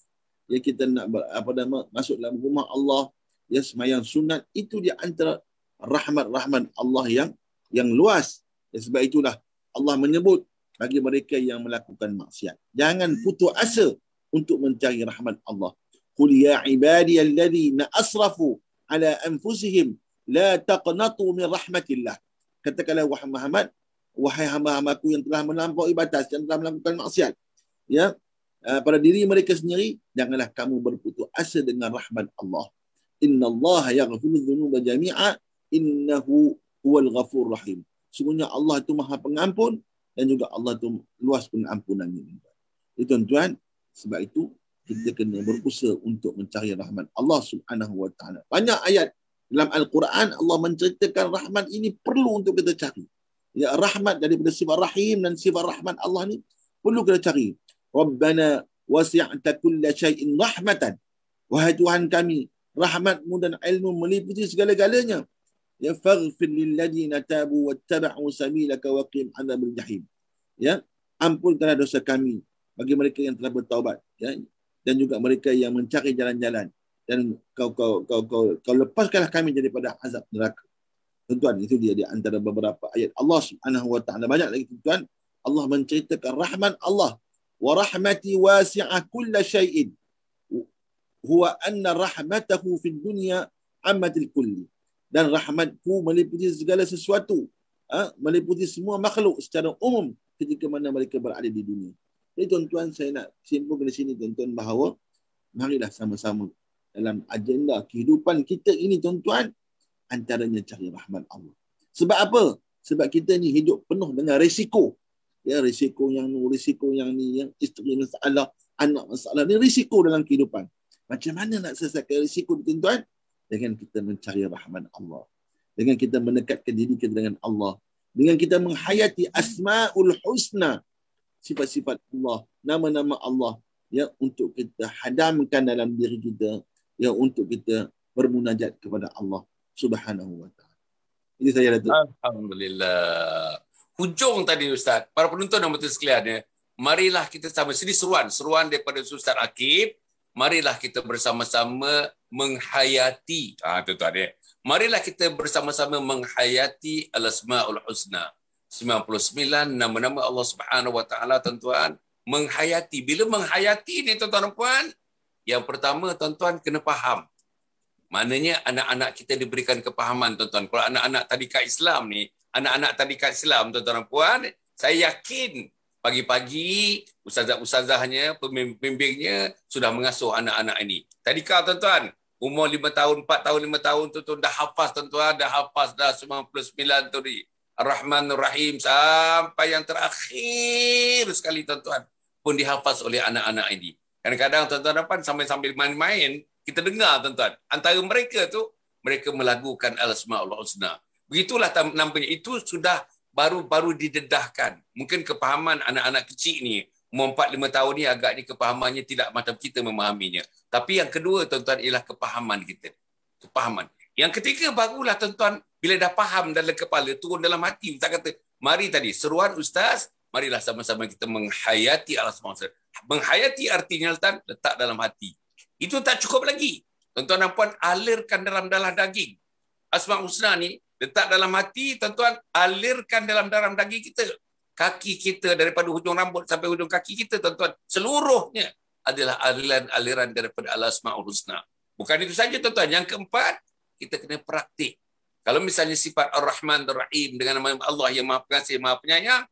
ya kita nak apa nama masuk dalam rumah Allah ya semayang sunat. Itu di antara rahmat-rahmat Allah yang yang luas ya, sebab itulah Allah menyebut bagi mereka yang melakukan maksiat jangan putus asa untuk mencari rahmat Allah qul ya ibadiyalladzina asrafu ala anfusihim la taqnatu min rahmatillah katakanlah wahai Muhammad wahai hamba-hambaku yang telah melampaui batas yang telah melakukan maksiat ya uh, pada diri mereka sendiri, janganlah kamu berputus asa dengan rahmat Allah. Inna Allah yaghfiru dhunuba jami'a innahu huwal ghafur rahim. Sungguhnya Allah itu maha pengampun dan juga Allah itu luas pengampunan ini. Itu tuan-tuan, sebab itu kita kena berusaha untuk mencari rahmat Allah Subhanahu wa taala. Banyak ayat dalam Al-Quran Allah menceritakan rahmat ini perlu untuk kita cari. Ya rahmat daripada sifat rahim dan sifat rahmat Allah ni perlu kita cari. Rabbana wasi'ta kulla syai'in rahmatan. Wahai Tuhan kami, rahmatmu dan ilmu meliputi segala-galanya. Ya faghfir lil ladina tabu wattaba'u sabilaka wa qim adzabal jahim. Ya, ampunkanlah dosa kami bagi mereka yang telah bertaubat ya dan juga mereka yang mencari jalan-jalan dan kau kau kau kau, kau lepaskanlah kami daripada azab neraka. Tuan-tuan, itu dia di antara beberapa ayat Allah Subhanahu wa taala. Banyak lagi tuan-tuan, Allah menceritakan rahmat Allah wa rahmati wasi'ah kulla syai'in huwa anna rahmatahu fid dunya ammatil kulli dan rahmatku meliputi segala sesuatu ha? meliputi semua makhluk secara umum ketika mana mereka berada di dunia. Jadi tuan-tuan saya nak simpulkan di sini tuan-tuan bahawa marilah sama-sama dalam agenda kehidupan kita ini tuan-tuan antaranya cari rahmat Allah. Sebab apa? Sebab kita ni hidup penuh dengan risiko. Ya risiko yang ni risiko yang ni yang isteri masalah anak masalah ni risiko dalam kehidupan. Macam mana nak selesaikan risiko ni tuan dengan kita mencari rahmat Allah. Dengan kita mendekatkan diri kita dengan Allah. Dengan kita menghayati asmaul husna sifat-sifat Allah nama-nama Allah ya untuk kita hadamkan dalam diri kita ya untuk kita bermunajat kepada Allah Subhanahu wa taala. Ini saya Datuk. Alhamdulillah. Hujung tadi Ustaz, para penonton yang betul sekalian ya, marilah kita sama sini seruan, seruan daripada Ustaz Akib marilah kita bersama-sama menghayati. Ah ha, tuan ya. Marilah kita bersama-sama menghayati al-asmaul husna. 99 nama-nama Allah Subhanahu wa taala tuan-tuan menghayati. Bila menghayati ni tuan-tuan puan, yang pertama tuan-tuan kena faham. Maknanya anak-anak kita diberikan kepahaman tuan-tuan. Kalau anak-anak tadika Islam ni, anak-anak tadika Islam tuan-tuan puan, saya yakin pagi-pagi ustazah-ustazahnya, pembimbingnya sudah mengasuh anak-anak ini. Tadika tuan-tuan, umur 5 tahun, 4 tahun, 5 tahun tuan-tuan dah hafaz tuan-tuan, dah hafaz dah 99 tu ni. Ar-Rahman Ar-Rahim sampai yang terakhir sekali tuan-tuan pun dihafaz oleh anak-anak ini. Kadang-kadang tuan-tuan dapat sambil-sambil main-main, kita dengar tuan-tuan. Antara mereka tu, mereka melagukan Al-Asma'ul Husna. Begitulah nampaknya. Itu sudah baru-baru didedahkan. Mungkin kepahaman anak-anak kecil ni, umur 4-5 tahun ni agaknya kepahamannya tidak macam kita memahaminya. Tapi yang kedua tuan-tuan ialah kepahaman kita. Kepahaman. Yang ketiga barulah tuan-tuan bila dah faham dalam kepala turun dalam hati ustaz kata mari tadi seruan ustaz marilah sama-sama kita menghayati Allah SWT. Menghayati artinya letak, letak dalam hati. Itu tak cukup lagi. Tuan-tuan dan puan, alirkan dalam dalam daging. Asma' Husna ni Letak dalam hati, tuan-tuan, alirkan dalam dalam daging kita. Kaki kita daripada hujung rambut sampai hujung kaki kita, tuan-tuan. Seluruhnya adalah aliran-aliran daripada Allah Asma'ul Husna. Bukan itu saja, tuan-tuan. Yang keempat, kita kena praktik. Kalau misalnya sifat Ar-Rahman Ar-Rahim dengan nama Allah yang maha pengasih, maha penyayang,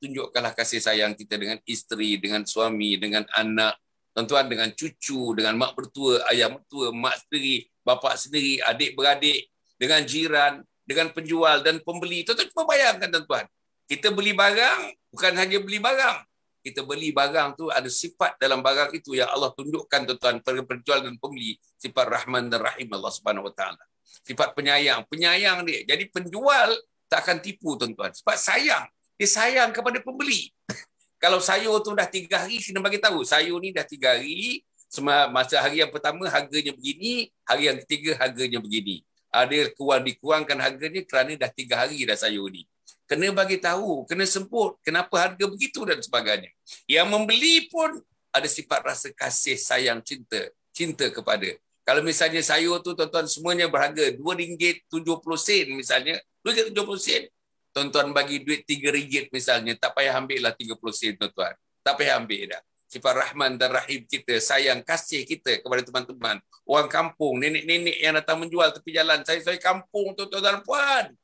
tunjukkanlah kasih sayang kita dengan isteri, dengan suami, dengan anak, tuan-tuan, dengan cucu, dengan mak bertua, ayah mertua, mak sendiri, bapa sendiri, adik beradik, dengan jiran, dengan penjual dan pembeli. Tuan-tuan cuba bayangkan tuan-tuan. Kita beli barang, bukan hanya beli barang. Kita beli barang tu ada sifat dalam barang itu yang Allah tunjukkan tuan-tuan penjual dan pembeli sifat Rahman dan Rahim Allah Subhanahu Wa Taala. Sifat penyayang, penyayang dia. Jadi penjual tak akan tipu tuan-tuan. Sebab sayang, dia sayang kepada pembeli. Kalau sayur tu dah tiga hari, kena bagi tahu. Sayur ni dah tiga hari, masa hari yang pertama harganya begini, hari yang ketiga harganya begini ada kurang dikurangkan harganya kerana dah tiga hari dah sayur ni. Kena bagi tahu, kena sebut kenapa harga begitu dan sebagainya. Yang membeli pun ada sifat rasa kasih, sayang, cinta. Cinta kepada. Kalau misalnya sayur tu tuan-tuan semuanya berharga RM2.70 misalnya, RM2.70 tuan-tuan bagi duit RM3 misalnya, tak payah ambil lah RM30 tuan-tuan. Tak payah ambil dah sifat rahman dan rahim kita, sayang kasih kita kepada teman-teman. Orang kampung, nenek-nenek yang datang menjual tepi jalan. Saya saya kampung tuan-tuan dan puan.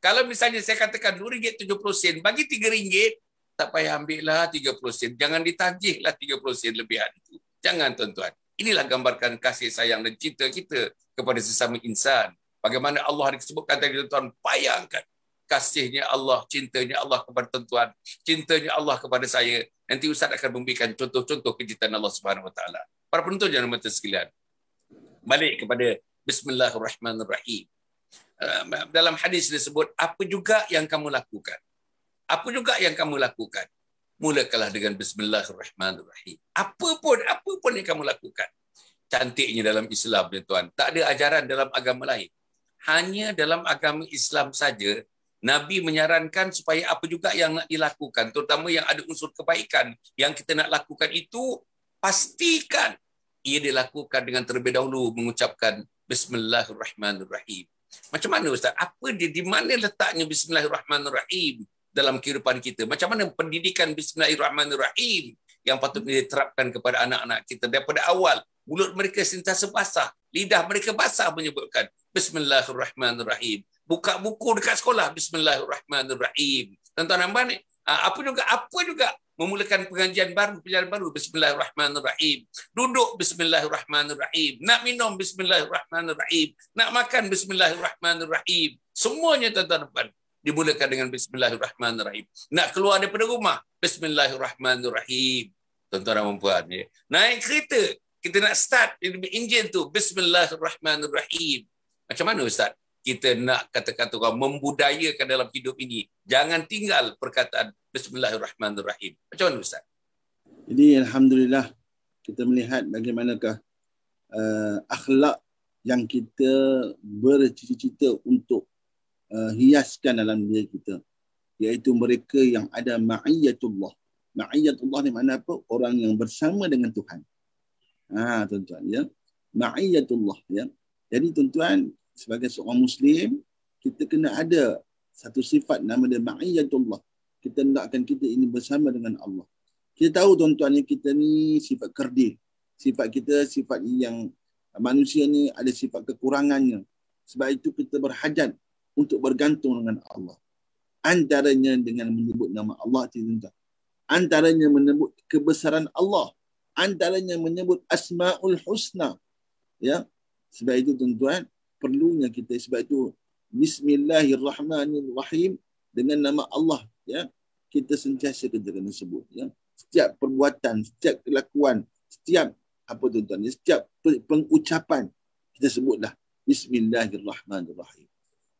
Kalau misalnya saya katakan RM2.70, bagi RM3, tak payah ambil lah 30 sen. Jangan ditagih lah 30 sen lebihan itu. Jangan tuan-tuan. Inilah gambarkan kasih sayang dan cinta kita kepada sesama insan. Bagaimana Allah disebutkan tadi tuan-tuan, bayangkan kasihnya Allah, cintanya Allah kepada tuan-tuan, cintanya Allah kepada saya. Nanti Ustaz akan memberikan contoh-contoh kejutan Allah Subhanahu Wa Taala. Para penonton yang mata sekalian. Balik kepada Bismillahirrahmanirrahim. Uh, dalam hadis disebut apa juga yang kamu lakukan? Apa juga yang kamu lakukan? Mulakanlah dengan Bismillahirrahmanirrahim. Apa pun, apa pun yang kamu lakukan. Cantiknya dalam Islam, ya tuan. Tak ada ajaran dalam agama lain. Hanya dalam agama Islam saja Nabi menyarankan supaya apa juga yang nak dilakukan, terutama yang ada unsur kebaikan yang kita nak lakukan itu, pastikan ia dilakukan dengan terlebih dahulu mengucapkan Bismillahirrahmanirrahim. Macam mana Ustaz? Apa dia, di mana letaknya Bismillahirrahmanirrahim dalam kehidupan kita? Macam mana pendidikan Bismillahirrahmanirrahim yang patut diterapkan kepada anak-anak kita daripada awal? Mulut mereka sentiasa basah, lidah mereka basah menyebutkan Bismillahirrahmanirrahim buka buku dekat sekolah. Bismillahirrahmanirrahim. Tuan-tuan nampak ni ah, apa juga apa juga memulakan pengajian baru pengajian baru? Bismillahirrahmanirrahim. Duduk bismillahirrahmanirrahim. Nak minum bismillahirrahmanirrahim. Nak makan bismillahirrahmanirrahim. Semuanya tuan-tuan nampak dimulakan dengan bismillahirrahmanirrahim. Nak keluar daripada rumah bismillahirrahmanirrahim. Tuan-tuan dan puan ya. naik kereta. Kita nak start enjin tu. Bismillahirrahmanirrahim. Macam mana ustaz kita nak kata-kata orang membudayakan dalam hidup ini. Jangan tinggal perkataan Bismillahirrahmanirrahim. Macam mana Ustaz? Jadi Alhamdulillah kita melihat bagaimanakah uh, akhlak yang kita bercita-cita untuk uh, hiaskan dalam diri kita. Iaitu mereka yang ada ma'iyatullah. Ma'iyatullah ni makna apa? Orang yang bersama dengan Tuhan. Ha, tuan-tuan ya. Ma'iyatullah ya. Jadi tuan-tuan sebagai seorang muslim kita kena ada satu sifat nama dia ma'iyatullah. Kita hendakkan kita ini bersama dengan Allah. Kita tahu tuan-tuan ya kita ni sifat kerdil. Sifat kita sifat yang manusia ni ada sifat kekurangannya. Sebab itu kita berhajat untuk bergantung dengan Allah. Antaranya dengan menyebut nama Allah tuan-tuan. Antaranya menyebut kebesaran Allah. Antaranya menyebut asmaul husna. Ya. Sebab itu tuan-tuan perlunya kita. Sebab itu Bismillahirrahmanirrahim dengan nama Allah ya kita sentiasa kita kena sebut ya. Setiap perbuatan setiap kelakuan setiap apa tuan-tuan ya, setiap pengucapan kita sebutlah Bismillahirrahmanirrahim.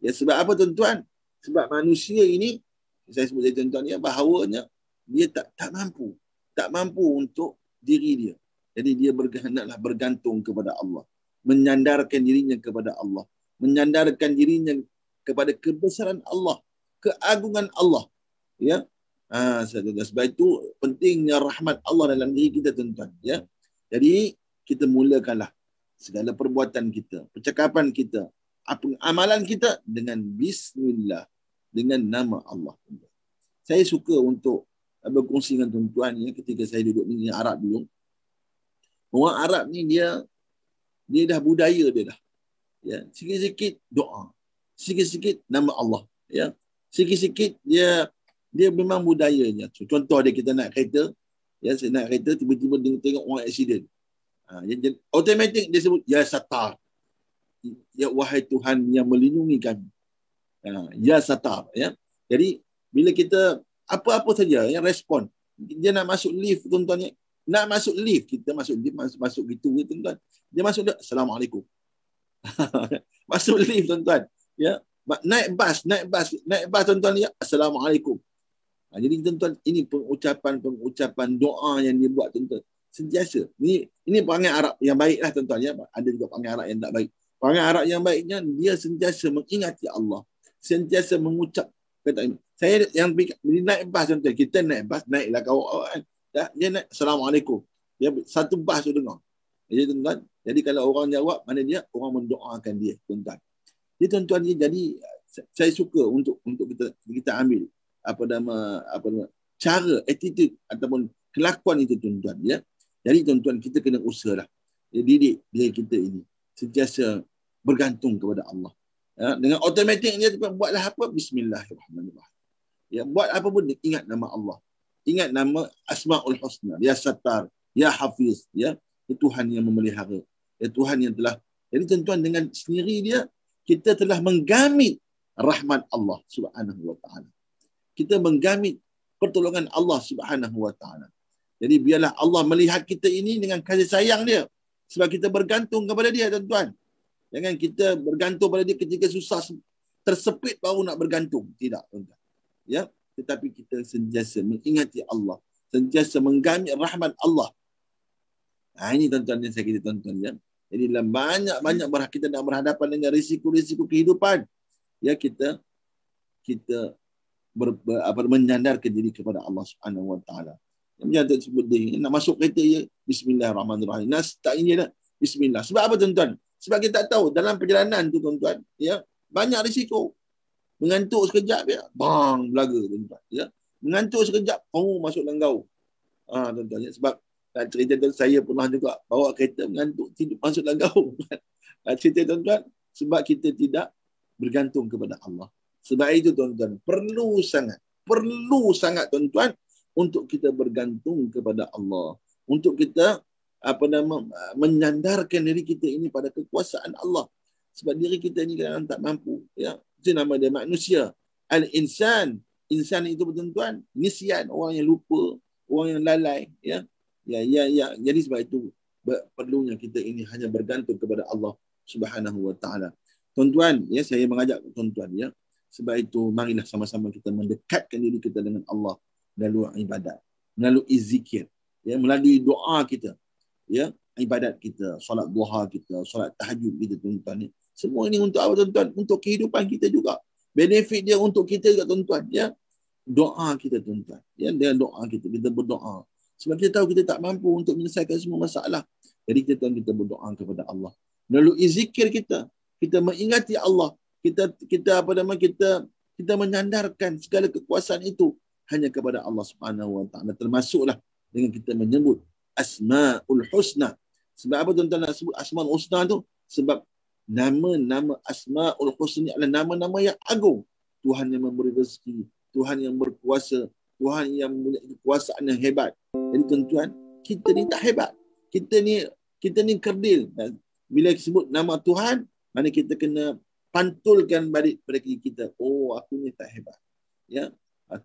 Ya sebab apa tuan-tuan? Sebab manusia ini saya sebut tadi tuan-tuan ya bahawanya dia tak tak mampu tak mampu untuk diri dia. Jadi dia berkehendaklah bergantung kepada Allah menyandarkan dirinya kepada Allah. Menyandarkan dirinya kepada kebesaran Allah keagungan Allah. Ya? Ha, sebab itu pentingnya rahmat Allah dalam diri kita tuan-tuan. Ya? Jadi kita mulakanlah segala perbuatan kita percakapan kita apa amalan kita dengan bismillah dengan nama Allah. Saya suka untuk berkongsi dengan tuan-tuan ya ketika saya duduk di Arab dulu. Orang Arab ni dia dia dah budaya dia dah. Ya sikit-sikit doa. Sikit-sikit nama Allah. Ya sikit-sikit dia dia memang budayanya. Contoh dia kita nak kereta. Ya saya nak kereta tiba-tiba dia tengok orang accident. Ha, dia, automatic dia sebut ya satar ya wahai Tuhan yang melindungi kami. Ha, ya satar ya jadi bila kita apa-apa saja yang respon. Dia nak masuk lift tuan-tuan nak masuk lift kita masuk lift masuk, masuk gitu tuan-tuan. Dia masuk dia assalamualaikum. Masuk lift tuan-tuan. Ya naik bas naik bas naik bas tuan-tuan. Ya assalamualaikum. Ha, jadi tuan-tuan ini pengucapan pengucapan doa yang dia buat tuan-tuan. Sentiasa. Ini ini perangai Arab yang baiklah tuan-tuan ya. Ada juga perangai Arab yang tak baik. Perangai Arab yang baiknya dia sentiasa mengingati Allah. Sentiasa mengucap kata saya yang bila naik bas tuan-tuan kita naik bas naiklah kau kan dia naik assalamualaikum dia satu bas tu dengar jadi tuan-tuan jadi kalau orang jawab, mana dia? Orang mendoakan dia, tuan-tuan. Jadi tuan-tuan, jadi saya suka untuk untuk kita kita ambil apa nama apa nama cara attitude ataupun kelakuan itu tuan-tuan ya. Jadi tuan-tuan kita kena usahalah. Ya, didik dia kita ini sentiasa bergantung kepada Allah. Ya, dengan automatik dia buatlah apa? Bismillahirrahmanirrahim. Ya, buat apa pun ingat nama Allah. Ingat nama Asmaul Husna. Ya Sattar, Ya Hafiz, ya. Tuhan yang memelihara ya Tuhan yang telah jadi tuan-tuan dengan sendiri dia kita telah menggamit rahmat Allah Subhanahu wa taala. Kita menggamit pertolongan Allah Subhanahu wa taala. Jadi biarlah Allah melihat kita ini dengan kasih sayang dia sebab kita bergantung kepada dia tuan-tuan. Jangan kita bergantung pada dia ketika susah tersepit baru nak bergantung. Tidak tuan-tuan. Ya, tetapi kita sentiasa mengingati Allah, sentiasa menggamit rahmat Allah. Ha, ini tuan-tuan yang saya kira tuan-tuan ya. Jadi dalam banyak-banyak kita nak berhadapan dengan risiko-risiko kehidupan, ya kita kita ber, ber, apa, menyandarkan diri kepada Allah Subhanahu Wa Taala. Yang tu sebut dia nak masuk kereta ya Bismillahirrahmanirrahim. Nas tak ini dah Bismillah. Sebab apa tuan-tuan? Sebab kita tak tahu dalam perjalanan tu tuan-tuan, ya banyak risiko. Mengantuk sekejap ya, bang belaga tuan-tuan. Ya, mengantuk sekejap, oh masuk langgau. Ah tuan-tuan ya. sebab dan cerita tu saya pernah juga bawa kereta mengantuk tidur masuk dalam gaung. cerita tuan-tuan sebab kita tidak bergantung kepada Allah. Sebab itu tuan-tuan perlu sangat perlu sangat tuan-tuan untuk kita bergantung kepada Allah. Untuk kita apa nama menyandarkan diri kita ini pada kekuasaan Allah. Sebab diri kita ini kadang tak mampu. Ya, itu nama dia manusia. Al-insan. Insan itu tuan-tuan, nisyan orang yang lupa, orang yang lalai, ya. Ya, ya, ya. Jadi sebab itu perlunya kita ini hanya bergantung kepada Allah Subhanahu Wa Taala. Tuan-tuan, ya saya mengajak tuan-tuan ya. Sebab itu marilah sama-sama kita mendekatkan diri kita dengan Allah melalui ibadat, melalui zikir, ya, melalui doa kita, ya, ibadat kita, solat duha kita, solat tahajud kita tuan-tuan ya. Semua ini untuk apa tuan-tuan? Untuk kehidupan kita juga. Benefit dia untuk kita juga tuan-tuan ya. Doa kita tuan-tuan. Ya, dengan doa kita kita berdoa. Sebab kita tahu kita tak mampu untuk menyelesaikan semua masalah. Jadi kita kita berdoa kepada Allah. Melalui zikir kita, kita mengingati Allah. Kita kita apa nama kita kita menyandarkan segala kekuasaan itu hanya kepada Allah Subhanahu wa taala. Termasuklah dengan kita menyebut Asmaul Husna. Sebab apa tuan-tuan nak sebut Asmaul Husna tu? Sebab nama-nama Asmaul Husna adalah nama-nama yang agung. Tuhan yang memberi rezeki, Tuhan yang berkuasa, Tuhan yang mempunyai kekuasaan yang hebat. Jadi tuan-tuan, kita ni tak hebat. Kita ni kita ni kerdil. Bila sebut nama Tuhan, mana kita kena pantulkan balik pada diri kita. Oh, aku ni tak hebat. Ya,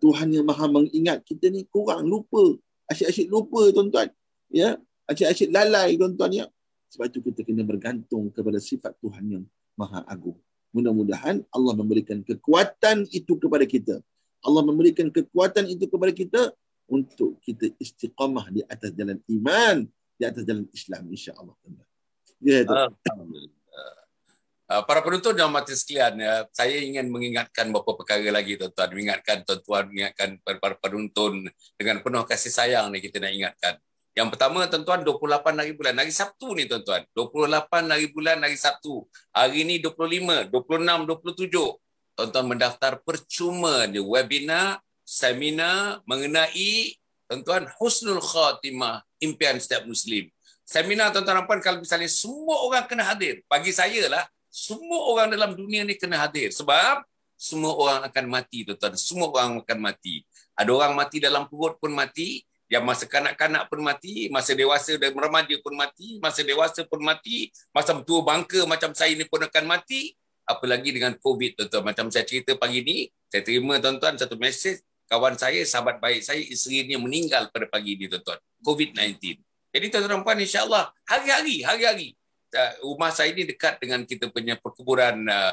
Tuhan yang maha mengingat kita ni kurang lupa. Asyik-asyik lupa tuan-tuan. Ya, asyik-asyik lalai tuan-tuan ya. Sebab itu kita kena bergantung kepada sifat Tuhan yang maha agung. Mudah-mudahan Allah memberikan kekuatan itu kepada kita. Allah memberikan kekuatan itu kepada kita untuk kita istiqamah di atas jalan iman, di atas jalan Islam insya-Allah. Ya, Uh, para penonton dan mati sekalian, uh, saya ingin mengingatkan beberapa perkara lagi tuan-tuan. Mengingatkan tuan-tuan, mengingatkan para penonton dengan penuh kasih sayang ni kita nak ingatkan. Yang pertama tuan-tuan 28 hari bulan. Hari Sabtu ni tuan-tuan. 28 hari bulan hari Sabtu. Hari ni 25, 26, 27. Tuan-tuan mendaftar percuma di webinar, seminar mengenai tuan-tuan husnul khatimah impian setiap Muslim. Seminar tuan-tuan puan kalau misalnya semua orang kena hadir. Bagi saya lah, semua orang dalam dunia ni kena hadir sebab semua orang akan mati tuan-tuan semua orang akan mati ada orang mati dalam perut pun mati yang masa kanak-kanak pun mati masa dewasa dan remaja pun mati masa dewasa pun mati masa tua bangka macam saya ni pun akan mati. Apalagi dengan covid tuan-tuan? Macam saya cerita pagi ni saya terima tuan-tuan satu mesej kawan saya sahabat baik saya isterinya meninggal pada pagi ni tuan-tuan. Covid-19 jadi tuan-tuan puan insya-Allah hari-hari hari-hari uh, rumah saya ini dekat dengan kita punya perkuburan uh,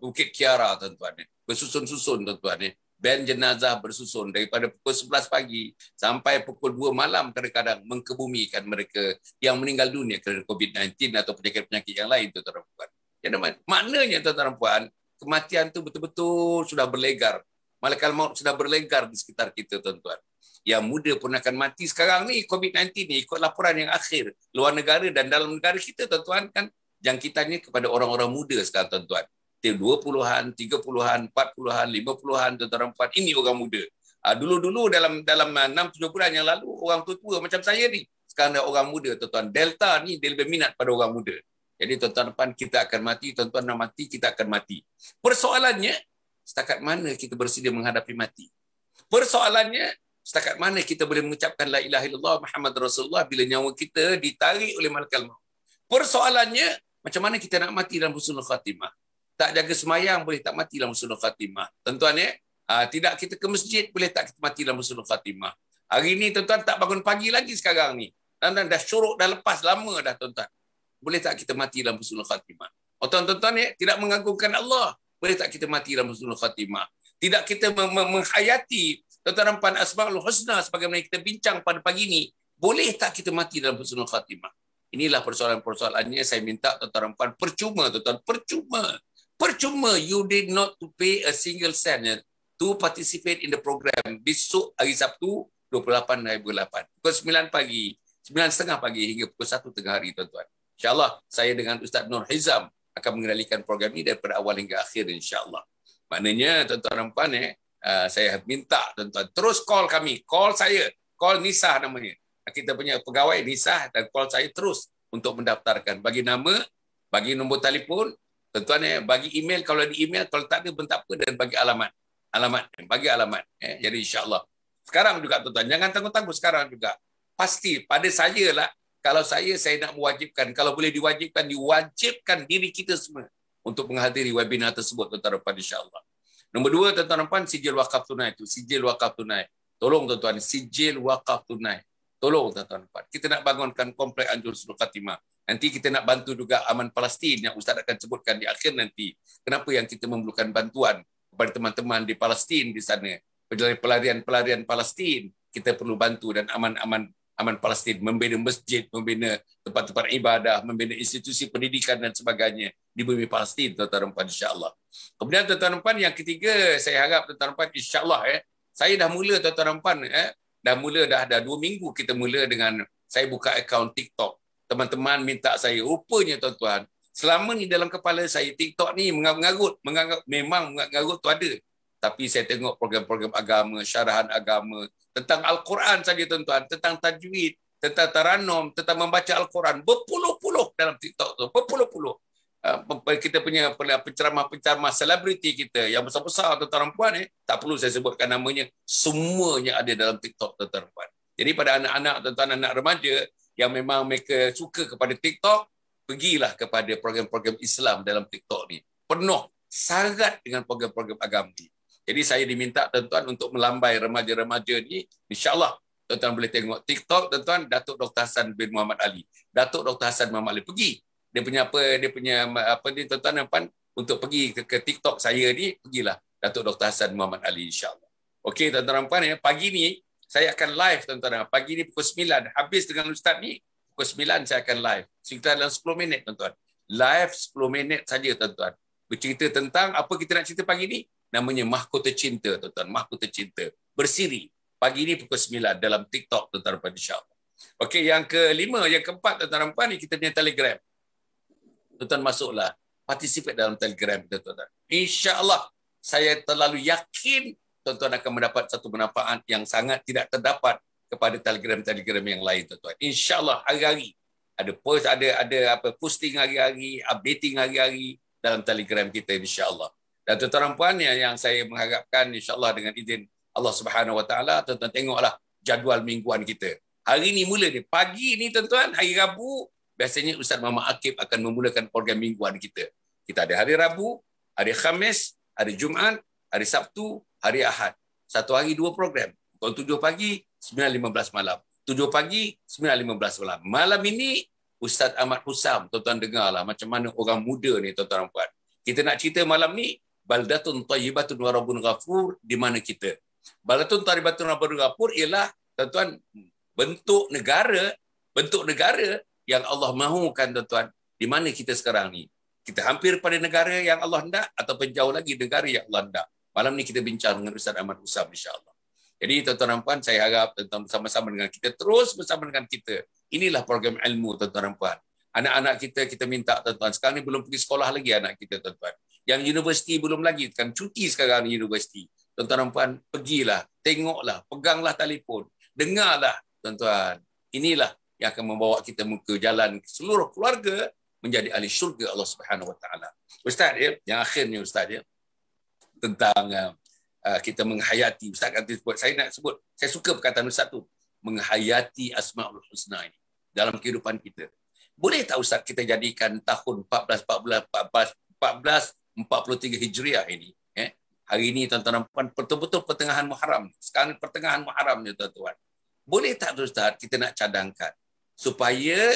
Bukit Kiara tuan-tuan bersusun-susun tuan-tuan ni band jenazah bersusun daripada pukul 11 pagi sampai pukul 2 malam kadang-kadang mengkebumikan mereka yang meninggal dunia kerana COVID-19 atau penyakit-penyakit yang lain tuan-tuan puan. Jadi maknanya tuan-tuan puan kematian tu betul-betul sudah berlegar. Malaikat maut sudah berlegar di sekitar kita tuan-tuan yang muda pun akan mati sekarang ni COVID-19 ni ikut laporan yang akhir luar negara dan dalam negara kita tuan-tuan kan jangkitannya kepada orang-orang muda sekarang tuan-tuan. 20-an, 30-an, 40-an, 50-an tuan-tuan puan ini orang muda. Ah, dulu-dulu dalam dalam 6 7 bulan yang lalu orang tua-tua macam saya ni sekarang orang muda tuan-tuan. Delta ni dia lebih minat pada orang muda. Jadi tuan-tuan puan kita akan mati, tuan-tuan nak mati kita akan mati. Persoalannya setakat mana kita bersedia menghadapi mati? Persoalannya setakat mana kita boleh mengucapkan la ilaha illallah Muhammad Rasulullah bila nyawa kita ditarik oleh malaikat maut. Persoalannya macam mana kita nak mati dalam husnul khatimah? Tak jaga semayang boleh tak mati dalam husnul khatimah. Tuan-tuan ya, ah, tidak kita ke masjid boleh tak kita mati dalam husnul khatimah. Hari ini tuan-tuan tak bangun pagi lagi sekarang ni. Tuan-tuan dah syuruk dah lepas lama dah tuan-tuan. Boleh tak kita mati dalam husnul khatimah? Oh tuan-tuan ya, tidak mengagungkan Allah. Boleh tak kita mati dalam husnul khatimah? Tidak kita menghayati Tuan-tuan dan Asma'ul Husna sebagaimana kita bincang pada pagi ini, boleh tak kita mati dalam husnul khatimah? Inilah persoalan-persoalannya saya minta tuan-tuan dan percuma tuan-tuan, percuma. Percuma you did not to pay a single cent ya, to participate in the program besok hari Sabtu 28 hari bulan 8. Pukul 9 pagi, 9.30 pagi hingga pukul 1 tengah hari tuan-tuan. InsyaAllah saya dengan Ustaz Nur Hizam akan mengendalikan program ini daripada awal hingga akhir insyaAllah. Maknanya tuan-tuan dan puan eh, uh, saya minta tuan-tuan terus call kami call saya call Nisa namanya kita punya pegawai Nisa dan call saya terus untuk mendaftarkan bagi nama bagi nombor telefon tuan-tuan eh, bagi email kalau di email kalau tak ada pun tak apa dan bagi alamat alamat bagi alamat eh. jadi insyaallah sekarang juga tuan-tuan jangan tangguh-tangguh sekarang juga pasti pada saya lah kalau saya saya nak mewajibkan kalau boleh diwajibkan diwajibkan diri kita semua untuk menghadiri webinar tersebut tuan-tuan insyaallah Nombor dua, tuan-tuan sijil wakaf tunai itu. Sijil wakaf tunai. Tolong tuan-tuan, sijil wakaf tunai. Tolong tuan-tuan puan. Kita nak bangunkan komplek Anjur Sulul Khatimah. Nanti kita nak bantu juga aman Palestin yang Ustaz akan sebutkan di akhir nanti. Kenapa yang kita memerlukan bantuan kepada teman-teman di Palestin di sana. Pelarian-pelarian Palestin kita perlu bantu dan aman-aman aman Palestin, membina masjid, membina tempat-tempat ibadah, membina institusi pendidikan dan sebagainya di bumi Palestin, tuan-tuan dan puan, insyaAllah. Kemudian, tuan-tuan dan puan, yang ketiga, saya harap tuan-tuan dan puan, insyaAllah, eh, saya dah mula, tuan-tuan dan puan, eh, dah mula, dah ada dua minggu kita mula dengan, saya buka akaun TikTok. teman-teman minta saya rupanya tuan-tuan selama ni dalam kepala saya TikTok ni mengarut menganggap memang mengarut tu ada. Tapi saya tengok program-program agama syarahan agama tentang al-Quran saja tuan-tuan. Tentang tajwid tentang taranum tentang membaca al-Quran. Berpuluh-puluh dalam TikTok tu berpuluh-puluh. uh, kita punya penceramah-penceramah selebriti kita yang besar-besar tuan-tuan puan eh tak perlu saya sebutkan namanya semuanya ada dalam TikTok tuan-tuan puan jadi pada anak-anak tuan-tuan anak remaja yang memang mereka suka kepada TikTok pergilah kepada program-program Islam dalam TikTok ni. Penuh sangat dengan program-program agama ni. Jadi saya diminta tuan-tuan untuk melambai remaja-remaja ni. InsyaAllah tuan-tuan boleh tengok TikTok tuan-tuan Datuk Dr. Hassan bin Muhammad Ali. Datuk Dr. Hassan Muhammad Ali pergi. Dia punya apa dia punya apa ni tuan-tuan apa untuk pergi ke, ke TikTok saya ni pergilah Datuk Dr. Hassan Muhammad Ali insya-Allah. Okey tuan-tuan puan ya pagi ni saya akan live tuan-tuan. Pagi ni pukul 9 habis dengan ustaz ni pukul 9 saya akan live. Sekitar dalam 10 minit tuan-tuan. Live 10 minit saja tuan-tuan. Bercerita tentang apa kita nak cerita pagi ni? Namanya Mahkota Cinta tuan-tuan. Mahkota Cinta. Bersiri. Pagi ni pukul 9 dalam TikTok tuan-tuan insyaAllah. Okey, yang kelima, yang keempat tuan-tuan puan ni kita punya Telegram. Tuan-tuan masuklah. Participate dalam Telegram tuan-tuan. InsyaAllah saya terlalu yakin tuan-tuan akan mendapat satu manfaat yang sangat tidak terdapat kepada telegram-telegram yang lain tuan-tuan. Insya-Allah hari-hari ada post ada ada apa posting hari-hari, updating hari-hari dalam telegram kita insya-Allah. Dan tuan-tuan puan yang, yang saya mengharapkan insya-Allah dengan izin Allah Subhanahu Wa Taala tuan-tuan tengoklah jadual mingguan kita. Hari ni mula ni pagi ni tuan-tuan hari Rabu biasanya Ustaz Muhammad Akib akan memulakan program mingguan kita. Kita ada hari Rabu, hari Khamis, hari Jumaat, hari Sabtu, hari Ahad. Satu hari dua program. Pukul 7 pagi, 9.15 malam. 7 pagi, 9.15 malam. Malam ini, Ustaz Ahmad Husam, tuan-tuan dengarlah macam mana orang muda ni, tuan-tuan puan. Kita nak cerita malam ni, Baldatun Tayyibatun Warabun Ghafur, di mana kita? Baldatun Tayyibatun Warabun Ghafur ialah, tuan-tuan, bentuk negara, bentuk negara yang Allah mahukan, tuan-tuan, di mana kita sekarang ni. Kita hampir pada negara yang Allah hendak ataupun jauh lagi negara yang Allah hendak. Malam ni kita bincang dengan Ustaz Ahmad Husam insya-Allah. Jadi tuan-tuan dan puan, saya harap tuan bersama-sama dengan kita, terus bersama dengan kita. Inilah program ilmu tuan-tuan dan puan. Anak-anak kita, kita minta tuan-tuan. Sekarang ni belum pergi sekolah lagi anak kita tuan-tuan. Yang universiti belum lagi, kan cuti sekarang ni universiti. Tuan-tuan dan puan, pergilah, tengoklah, peganglah telefon, dengarlah tuan-tuan. Inilah yang akan membawa kita ke jalan seluruh keluarga menjadi ahli syurga Allah Subhanahu Wa Taala. Ustaz ya, yang akhir ni Ustaz ya, tentang uh, uh, kita menghayati. Ustaz kata sebut saya nak sebut saya suka perkataan ustaz tu menghayati asmaul husna ini dalam kehidupan kita. Boleh tak ustaz kita jadikan tahun 14 14 14 14 43 hijriah ini eh? Hari ini tuan-tuan puan betul-betul pertengahan Muharram. Sekarang pertengahan Muharram ni tuan-tuan. Boleh tak ustaz kita nak cadangkan supaya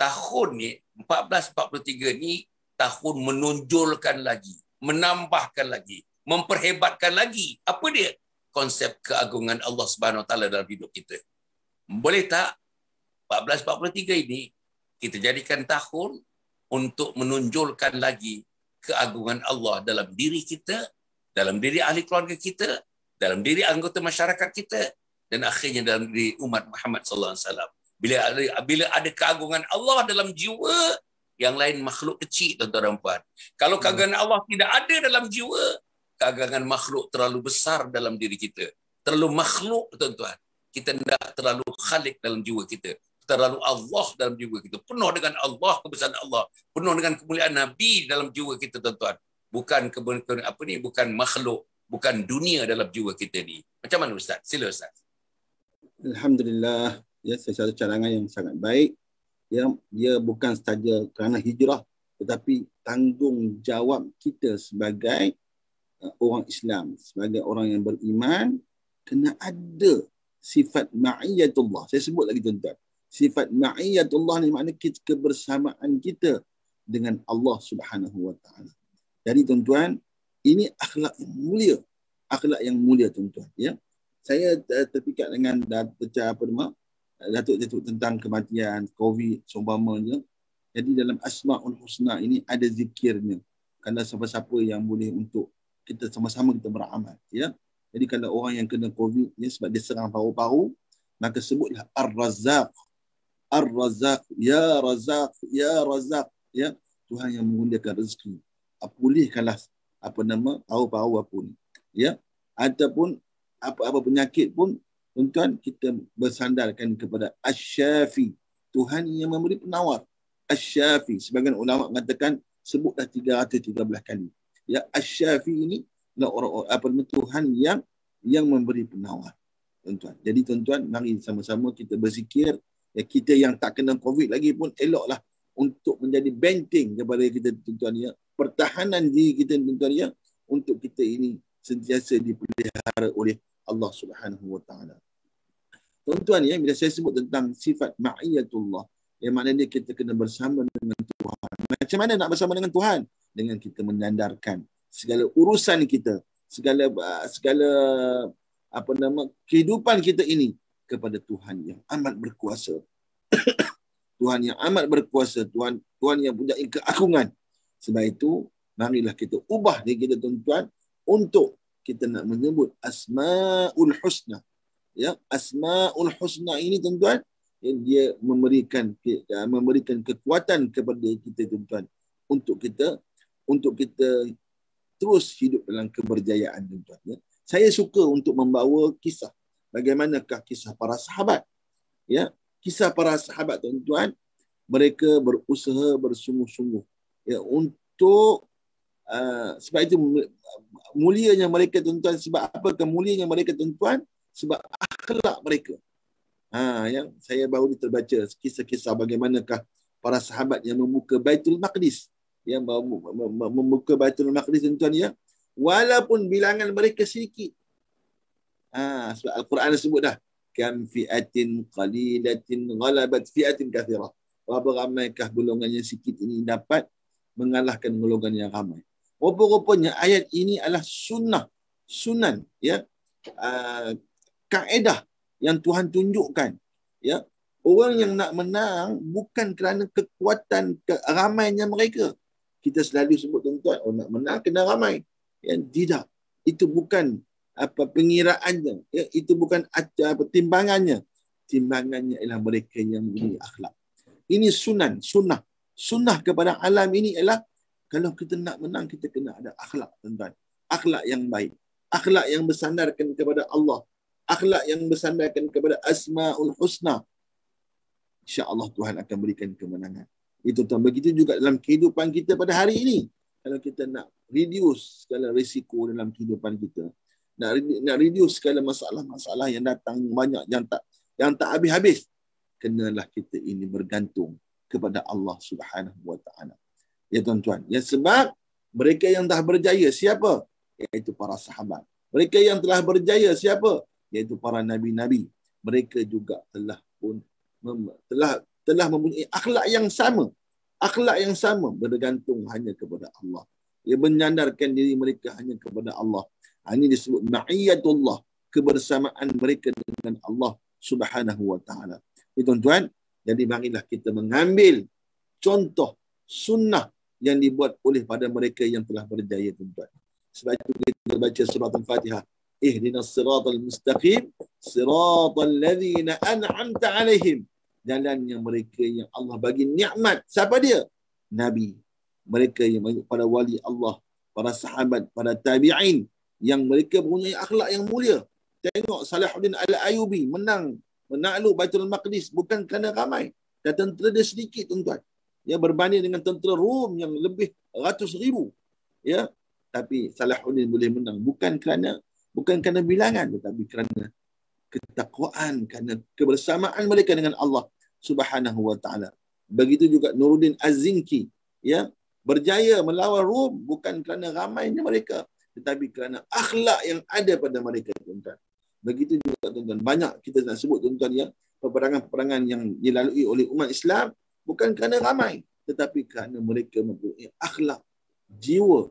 tahun ni 1443 ni tahun menonjolkan lagi menambahkan lagi memperhebatkan lagi apa dia konsep keagungan Allah Subhanahu taala dalam hidup kita. Boleh tak 1443 ini kita jadikan tahun untuk menonjolkan lagi keagungan Allah dalam diri kita, dalam diri ahli keluarga kita, dalam diri anggota masyarakat kita dan akhirnya dalam diri umat Muhammad sallallahu alaihi wasallam. Bila ada, bila ada keagungan Allah dalam jiwa, yang lain makhluk kecil tuan-tuan dan puan. Kalau keagungan Allah tidak ada dalam jiwa, keagangan makhluk terlalu besar dalam diri kita. Terlalu makhluk, tuan-tuan. Kita tidak terlalu khalik dalam jiwa kita. Terlalu Allah dalam jiwa kita. Penuh dengan Allah, kebesaran Allah. Penuh dengan kemuliaan Nabi dalam jiwa kita, tuan-tuan. Bukan kebenaran apa ni, bukan makhluk, bukan dunia dalam jiwa kita ni. Macam mana Ustaz? Sila Ustaz. Alhamdulillah. Ya, sesuatu cadangan yang sangat baik. Ya, dia bukan sahaja kerana hijrah tetapi tanggungjawab kita sebagai Uh, orang Islam sebagai orang yang beriman kena ada sifat ma'iyatullah. Saya sebut lagi tuan-tuan. Sifat ma'iyatullah ni makna kita, kebersamaan kita dengan Allah Subhanahu wa taala. Jadi tuan-tuan, ini akhlak yang mulia. Akhlak yang mulia tuan-tuan, ya. Saya terpikat dengan pecah apa nama? Datuk-datuk tentang kematian, COVID, seumpamanya. Jadi dalam Asma'ul Husna ini ada zikirnya. Kalau siapa-siapa yang boleh untuk kita sama-sama kita beramal ya jadi kalau orang yang kena covid ya sebab dia serang paru-paru maka sebutlah ar-razzaq Ar-Razak, Ya Razak, Ya Razak. Ya, Tuhan yang mengundangkan rezeki. Pulihkanlah apa nama paru-paru apa ni. Ya, ataupun apa-apa penyakit pun tuan kita bersandarkan kepada Asy-Syafi, Tuhan yang memberi penawar. Asy-Syafi, sebagian ulama mengatakan sebutlah 313 kali. Ya, Asy-Syafi ini adalah orang, orang apa nama Tuhan yang yang memberi penawar. Tuan-tuan. Jadi tuan-tuan, mari sama-sama kita berzikir ya, kita yang tak kena COVID lagi pun eloklah untuk menjadi benteng kepada kita tuan-tuan ya. Pertahanan diri kita tuan-tuan ya untuk kita ini sentiasa dipelihara oleh Allah Subhanahu wa taala. Tuan-tuan ya bila saya sebut tentang sifat ma'iyatullah yang maknanya kita kena bersama dengan Tuhan. Macam mana nak bersama dengan Tuhan? Dengan kita menyandarkan segala urusan kita, segala segala apa nama kehidupan kita ini kepada Tuhan yang amat berkuasa. Tuhan yang amat berkuasa, Tuhan Tuhan yang punya keagungan. Sebab itu, marilah kita ubah diri kita tuan-tuan untuk kita nak menyebut Asmaul Husna. Ya, Asmaul Husna ini tuan-tuan, dia memberikan memberikan kekuatan kepada kita tuan-tuan untuk kita untuk kita terus hidup dalam keberjayaan tuan-tuan ya. Saya suka untuk membawa kisah bagaimanakah kisah para sahabat. Ya, kisah para sahabat tuan-tuan, mereka berusaha bersungguh-sungguh ya untuk uh, sebab itu mulianya mereka tuan-tuan sebab apa kemulianya mereka tuan-tuan sebab akhlak mereka. Ha yang saya baru terbaca kisah-kisah bagaimanakah para sahabat yang membuka Baitul Maqdis yang membuka Baitul Maqdis tuan-tuan ya walaupun bilangan mereka sedikit Ha, sebab Al-Quran sebut dah. Kam fi'atin qalilatin ghalabat fi'atin kathirah. Berapa ramaikah golongan yang sikit ini dapat mengalahkan golongan yang ramai. Rupa-rupanya ayat ini adalah sunnah. Sunan. Ya. Uh, kaedah yang Tuhan tunjukkan. Ya. Orang yang nak menang bukan kerana kekuatan ke ramainya mereka. Kita selalu sebut tuan-tuan, oh nak menang kena ramai. Ya, tidak. Itu bukan apa pengiraannya ya itu bukan apa timbangannya timbangannya ialah mereka yang mempunyai akhlak ini sunan sunnah sunnah kepada alam ini ialah kalau kita nak menang kita kena ada akhlak tuan-tuan akhlak yang baik akhlak yang bersandarkan kepada Allah akhlak yang bersandarkan kepada asmaul husna. insya-Allah Tuhan akan berikan kemenangan. Itu tuan begitu juga dalam kehidupan kita pada hari ini. Kalau kita nak reduce segala risiko dalam kehidupan kita nak nak reduce segala masalah-masalah yang datang banyak yang tak yang tak habis-habis kenalah kita ini bergantung kepada Allah Subhanahu wa taala. Ya tuan-tuan ya sebab mereka yang dah berjaya siapa? Iaitu para sahabat. Mereka yang telah berjaya siapa iaitu para nabi-nabi mereka juga telah pun mem- telah telah mempunyai akhlak yang sama akhlak yang sama bergantung hanya kepada Allah ia menyandarkan diri mereka hanya kepada Allah Ha, ini disebut ma'iyatullah. Kebersamaan mereka dengan Allah subhanahu wa ta'ala. Ini tuan-tuan. Jadi marilah kita mengambil contoh sunnah yang dibuat oleh pada mereka yang telah berjaya tuan-tuan. Sebab itu kita baca surat Al-Fatihah. Ihdinas siratal mustaqim. Siratal ladhina an'amta alaihim. Jalan yang mereka yang Allah bagi nikmat. Siapa dia? Nabi. Mereka yang pada wali Allah. Para sahabat, para tabi'in yang mereka mempunyai akhlak yang mulia. Tengok Salahuddin Al-Ayubi menang menakluk Baitul Maqdis bukan kerana ramai. Dan tentera dia sedikit tuan-tuan. Ya, berbanding dengan tentera Rom yang lebih ratus ribu. Ya, tapi Salahuddin boleh menang bukan kerana bukan kerana bilangan tetapi kerana ketakwaan kerana kebersamaan mereka dengan Allah Subhanahu wa taala. Begitu juga Nuruddin Az-Zinki ya berjaya melawan Rom bukan kerana ramainya mereka tetapi kerana akhlak yang ada pada mereka tuan-tuan. Begitu juga tuan-tuan. Banyak kita nak sebut tuan-tuan ya peperangan-peperangan yang dilalui oleh umat Islam bukan kerana ramai tetapi kerana mereka mempunyai akhlak jiwa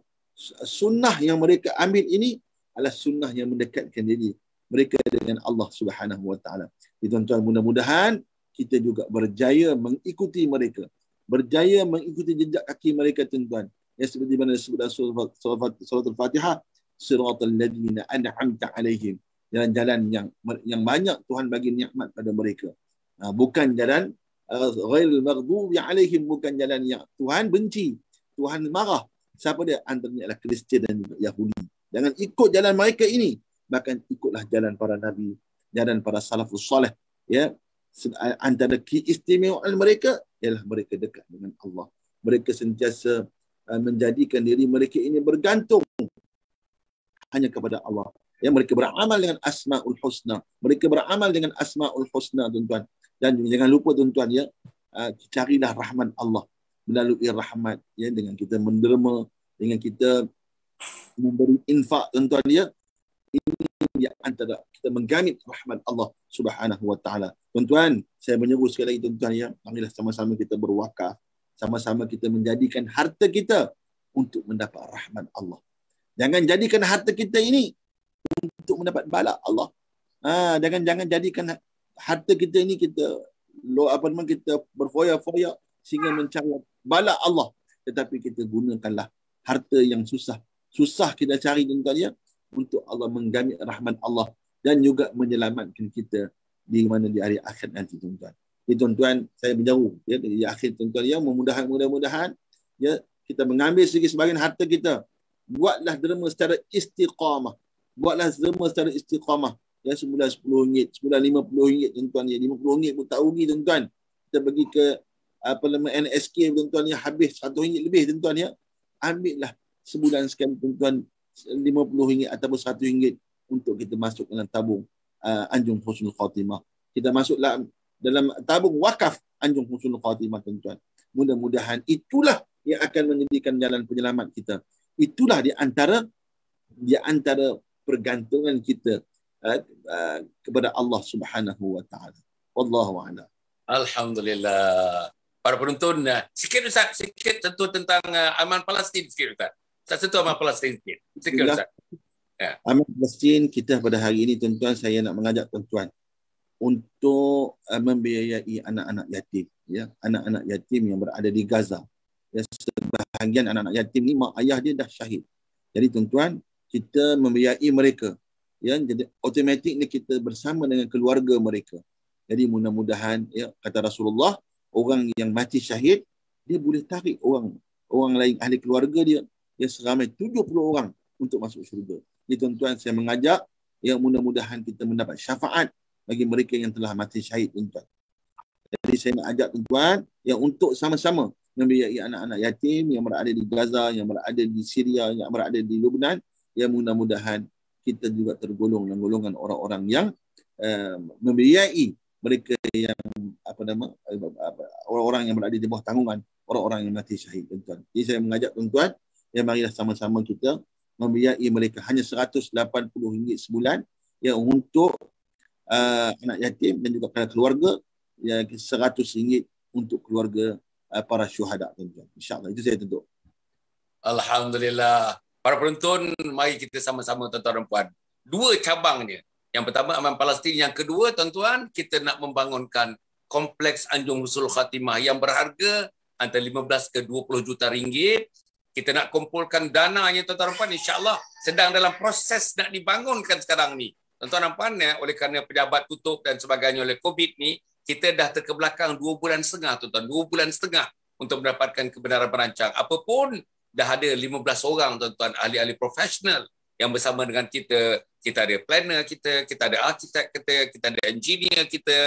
sunnah yang mereka ambil ini adalah sunnah yang mendekatkan diri mereka dengan Allah Subhanahu wa taala. Tuan-tuan mudah-mudahan kita juga berjaya mengikuti mereka. Berjaya mengikuti jejak kaki mereka tuan-tuan ya seperti mana disebut dalam surat al-Fatihah siratal ladzina an'amta alaihim jalan-jalan yang yang banyak Tuhan bagi nikmat pada mereka ha, bukan jalan uh, ghairil maghdubi alaihim bukan jalan yang Tuhan benci. Tuhan marah. Siapa dia? Antaranya adalah Kristian dan Yahudi. Jangan ikut jalan mereka ini. Bahkan ikutlah jalan para nabi, jalan para salafus soleh. Ya, antara keistimewaan mereka ialah mereka dekat dengan Allah. Mereka sentiasa uh, menjadikan diri mereka ini bergantung hanya kepada Allah. Ya, mereka beramal dengan asmaul husna. Mereka beramal dengan asmaul husna, tuan-tuan. Dan jangan lupa tuan-tuan ya, uh, carilah rahmat Allah melalui rahmat ya dengan kita menderma, dengan kita memberi infak tuan-tuan ya. Ini yang antara kita menggamit rahmat Allah Subhanahu wa taala. Tuan-tuan, saya menyeru sekali lagi tuan-tuan ya, marilah sama-sama kita berwakaf, sama-sama kita menjadikan harta kita untuk mendapat rahmat Allah. Jangan jadikan harta kita ini untuk mendapat bala Allah. Ha, jangan jangan jadikan harta kita ini kita lo apa nama kita berfoya-foya sehingga mencari bala Allah tetapi kita gunakanlah harta yang susah susah kita cari tuan ya untuk Allah menggamit rahmat Allah dan juga menyelamatkan kita di mana di hari akhir nanti tuan-tuan. Jadi tuan-tuan saya menjauh ya di akhir tuan-tuan ya mudah-mudahan mudah-mudahan ya kita mengambil sedikit sebagian harta kita buatlah derma secara istiqamah buatlah derma secara istiqamah ya semula RM10, semula RM50 tuan-tuan ya. RM50 pun tak rugi tuan-tuan. Kita pergi ke apa nama NSK tuan-tuan ya habis RM100 lebih tuan-tuan ya. Ambillah sebulan sekali tuan-tuan RM50 ataupun RM100 untuk kita masuk dalam tabung uh, Anjung Husnul Khatimah. Kita masuklah dalam tabung wakaf Anjung Husnul Khatimah tuan-tuan. Mudah-mudahan itulah yang akan menjadikan jalan penyelamat kita. Itulah di antara di antara pergantungan kita Eh, eh, kepada Allah Subhanahu wa taala. Wallahu a'lam. Alhamdulillah. Para penonton, eh, sikit Ustaz, sikit tentu tentang uh, aman Palestin sikit Ustaz. Ustaz tentu aman Palestin sikit. Sikit Ustaz. Ya. Palestin kita pada hari ini tuan-tuan saya nak mengajak tuan-tuan untuk uh, membiayai anak-anak yatim ya anak-anak yatim yang berada di Gaza ya sebahagian anak-anak yatim ni mak ayah dia dah syahid jadi tuan-tuan kita membiayai mereka ya jadi automatik ni kita bersama dengan keluarga mereka jadi mudah-mudahan ya kata Rasulullah orang yang mati syahid dia boleh tarik orang orang lain ahli keluarga dia ya seramai 70 orang untuk masuk syurga jadi tuan-tuan saya mengajak ya mudah-mudahan kita mendapat syafaat bagi mereka yang telah mati syahid tuan-tuan jadi saya nak ajak tuan-tuan yang untuk sama-sama membiayai anak-anak yatim yang berada di Gaza, yang berada di Syria, yang berada di Lebanon, yang mudah-mudahan kita juga tergolong dalam golongan orang-orang yang uh, membiayai mereka yang apa nama orang-orang yang berada di bawah tanggungan orang-orang yang mati syahid tuan-tuan. Jadi saya mengajak tuan-tuan yang marilah sama-sama kita membiayai mereka hanya RM180 sebulan ya untuk uh, anak yatim dan juga keluarga ya RM100 untuk keluarga uh, para syuhada tuan-tuan. Insya-Allah itu saya tutup. Alhamdulillah. Para penonton, mari kita sama-sama tuan-tuan dan puan. Dua cabangnya. Yang pertama Aman Palestin, yang kedua tuan-tuan, kita nak membangunkan kompleks Anjung Husul Khatimah yang berharga antara 15 ke 20 juta ringgit. Kita nak kumpulkan dananya tuan-tuan dan puan, insya-Allah sedang dalam proses nak dibangunkan sekarang ni. Tuan-tuan dan puan, ya, oleh kerana pejabat tutup dan sebagainya oleh COVID ni, kita dah terkebelakang dua bulan setengah tuan-tuan, dua bulan setengah untuk mendapatkan kebenaran perancang. Apapun dah ada 15 orang tuan-tuan ahli-ahli profesional yang bersama dengan kita kita ada planner kita kita ada arkitek kita kita ada engineer kita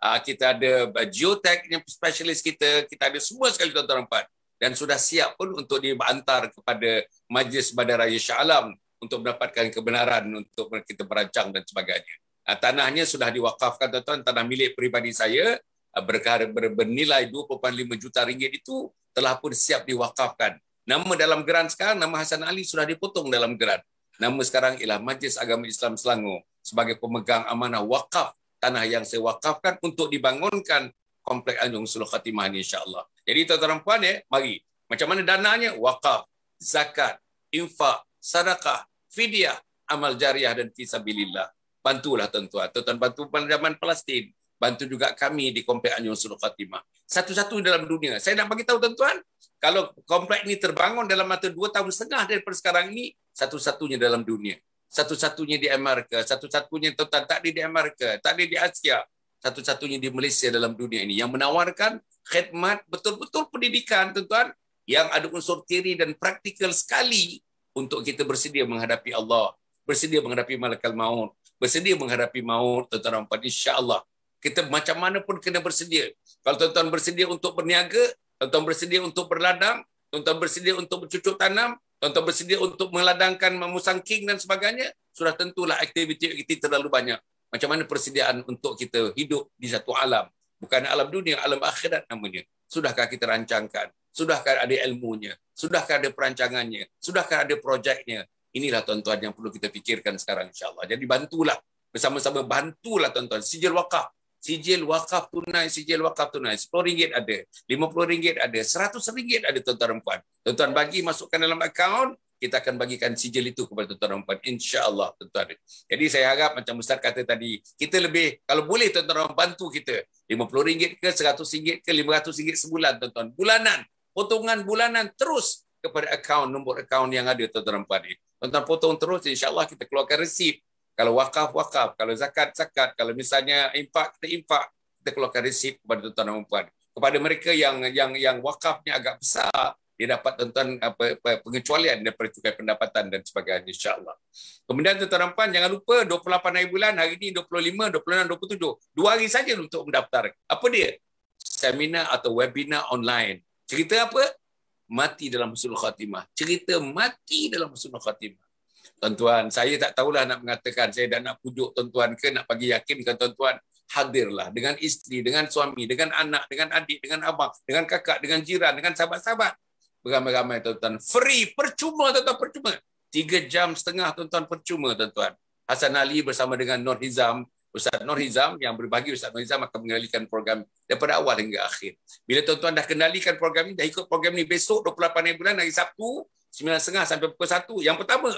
ah, kita ada geotech yang spesialis kita kita ada semua sekali tuan-tuan empat dan sudah siap pun untuk dihantar kepada majlis bandar raya Shah Alam untuk mendapatkan kebenaran untuk kita merancang dan sebagainya. Ah, tanahnya sudah diwakafkan tuan-tuan tanah milik peribadi saya ah, bernilai 2.5 juta ringgit itu telah pun siap diwakafkan Nama dalam geran sekarang, nama Hasan Ali sudah dipotong dalam geran. Nama sekarang ialah Majlis Agama Islam Selangor sebagai pemegang amanah wakaf tanah yang saya wakafkan untuk dibangunkan komplek Anjung Suluh Khatimah ini insyaAllah. Jadi tuan-tuan puan ya, mari. Macam mana dananya? Wakaf, zakat, infak, sadaqah, fidyah, amal jariah dan fisabilillah. Bantulah tuan-tuan. Tuan-tuan bantu zaman Palestin. Bantu juga kami di komplek Anjung Suluh Khatimah. Satu-satu dalam dunia. Saya nak bagi tahu tuan-tuan, kalau komplek ini terbangun dalam masa dua tahun setengah daripada sekarang ini, satu-satunya dalam dunia. Satu-satunya di Amerika, satu-satunya tuan tak ada di Amerika, tak ada di Asia. Satu-satunya di Malaysia dalam dunia ini yang menawarkan khidmat betul-betul pendidikan tuan-tuan yang ada unsur teori dan praktikal sekali untuk kita bersedia menghadapi Allah, bersedia menghadapi malaikat maut, bersedia menghadapi maut tuan-tuan dan insya-Allah. Kita macam mana pun kena bersedia. Kalau tuan-tuan bersedia untuk berniaga, tuan-tuan bersedia untuk berladang, tuan-tuan bersedia untuk bercucuk tanam, tuan-tuan bersedia untuk meladangkan memusang king dan sebagainya, sudah tentulah aktiviti kita terlalu banyak. Macam mana persediaan untuk kita hidup di satu alam. Bukan alam dunia, alam akhirat namanya. Sudahkah kita rancangkan? Sudahkah ada ilmunya? Sudahkah ada perancangannya? Sudahkah ada projeknya? Inilah tuan-tuan yang perlu kita fikirkan sekarang insyaAllah. Jadi bantulah. Bersama-sama bantulah tuan-tuan. Sijil wakaf. Sijil wakaf tunai, sijil wakaf tunai. RM10 ada. RM50 ada. RM100 ada tuan-tuan dan puan. Tuan-tuan bagi masukkan dalam akaun kita akan bagikan sijil itu kepada tuan-tuan dan puan insya-Allah tuan-tuan. Jadi saya harap macam Ustaz kata tadi, kita lebih kalau boleh tuan-tuan bantu kita RM50 ke RM100 ke RM500 sebulan tuan-tuan. Bulanan, potongan bulanan terus kepada akaun nombor akaun yang ada tuan-tuan dan puan. Tuan-tuan potong terus insya-Allah kita keluarkan resip. Kalau wakaf wakaf, kalau zakat zakat, kalau misalnya impak kita impak, kita keluarkan resip kepada tuan-tuan dan puan. Kepada mereka yang yang yang wakafnya agak besar, dia dapat tuan apa, pengecualian daripada cukai pendapatan dan sebagainya insyaallah. Kemudian tuan-tuan jangan lupa 28 hari bulan hari ini 25, 26, 27. Dua hari saja untuk mendaftar. Apa dia? Seminar atau webinar online. Cerita apa? Mati dalam husnul khatimah. Cerita mati dalam husnul khatimah. Tuan-tuan, saya tak tahulah nak mengatakan saya dah nak pujuk tuan-tuan ke nak bagi yakinkan tuan-tuan hadirlah dengan isteri, dengan suami, dengan anak, dengan adik, dengan abang, dengan kakak, dengan jiran, dengan sahabat-sahabat beramai-ramai tuan-tuan. Free, percuma tuan-tuan, percuma. Tiga jam setengah tuan-tuan, percuma tuan-tuan. Hasan Ali bersama dengan Nur Hizam, Ustaz Nur Hizam yang berbagi Ustaz Nur Hizam akan mengendalikan program daripada awal hingga akhir. Bila tuan-tuan dah kendalikan program ini, dah ikut program ini besok 28 hari bulan hari Sabtu, 9.30 sampai pukul 1. Yang pertama,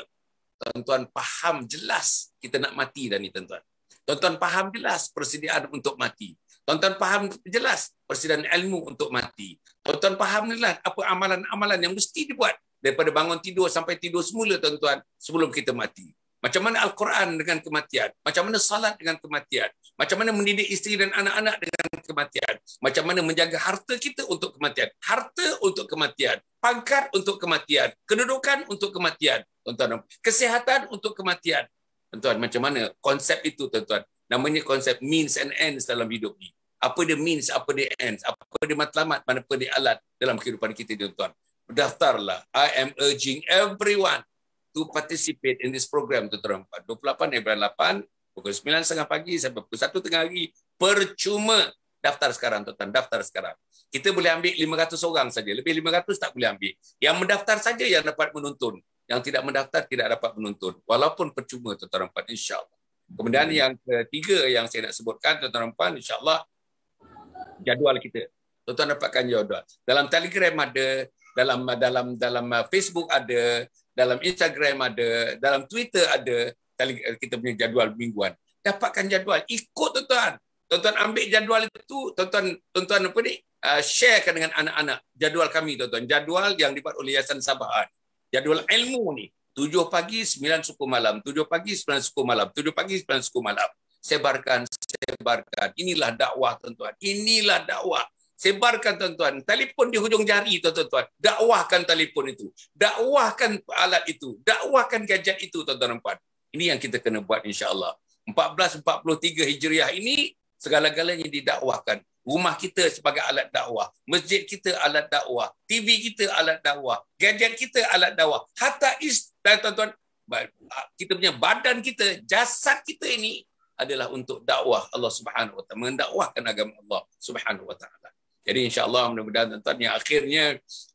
tuan-tuan faham jelas kita nak mati dah ni tuan-tuan. Tuan-tuan faham jelas persediaan untuk mati. Tuan-tuan faham jelas persediaan ilmu untuk mati. Tuan-tuan faham jelas apa amalan-amalan yang mesti dibuat daripada bangun tidur sampai tidur semula tuan-tuan sebelum kita mati. Macam mana Al-Quran dengan kematian? Macam mana salat dengan kematian? Macam mana mendidik isteri dan anak-anak dengan kematian? Macam mana menjaga harta kita untuk kematian? Harta untuk kematian. Pangkat untuk kematian. Kedudukan untuk kematian. Tuan-tuan, kesihatan untuk kematian. Tuan-tuan, macam mana konsep itu tuan-tuan? Namanya konsep means and ends dalam hidup ni. Apa dia means, apa dia ends, apa dia matlamat, mana apa dia alat dalam kehidupan kita tuan-tuan. Berdaftarlah. I am urging everyone to participate in this program tuan-tuan. 28 bulan 8 pukul 9.30 pagi sampai pukul 1 tengah hari percuma daftar sekarang tuan-tuan, daftar sekarang. Kita boleh ambil 500 orang saja. Lebih 500 tak boleh ambil. Yang mendaftar saja yang dapat menonton. Yang tidak mendaftar tidak dapat menonton. Walaupun percuma tuan-tuan, insya-Allah. Kemudian yang ketiga yang saya nak sebutkan tuan-tuan dan puan insya-Allah jadual kita. Tuan-tuan dapatkan jadual. Dalam Telegram ada, dalam dalam dalam Facebook ada, dalam Instagram ada, dalam Twitter ada kita punya jadual mingguan. Dapatkan jadual, ikut tuan-tuan. Tuan-tuan ambil jadual itu, tuan-tuan tuan-tuan apa ni? Uh, sharekan dengan anak-anak jadual kami tuan-tuan. Jadual yang dibuat oleh Yayasan Sabahan. Jadual ilmu ni. Tujuh pagi, sembilan suku malam. Tujuh pagi, sembilan suku malam. Tujuh pagi, sembilan suku malam. Sebarkan, sebarkan. Inilah dakwah, tuan-tuan. Inilah dakwah. Sebarkan, tuan-tuan. Telefon di hujung jari, tuan-tuan. Dakwahkan telefon itu. Dakwahkan alat itu. Dakwahkan gadget itu, tuan-tuan dan puan. Ini yang kita kena buat, insyaAllah. 1443 Hijriah ini, segala-galanya didakwahkan rumah kita sebagai alat dakwah, masjid kita alat dakwah, TV kita alat dakwah, gadget kita alat dakwah. Hatta is dan tuan-tuan kita punya badan kita, jasad kita ini adalah untuk dakwah Allah Subhanahu wa taala, mendakwahkan agama Allah Subhanahu wa taala. Jadi insya-Allah mudah-mudahan tuan-tuan yang akhirnya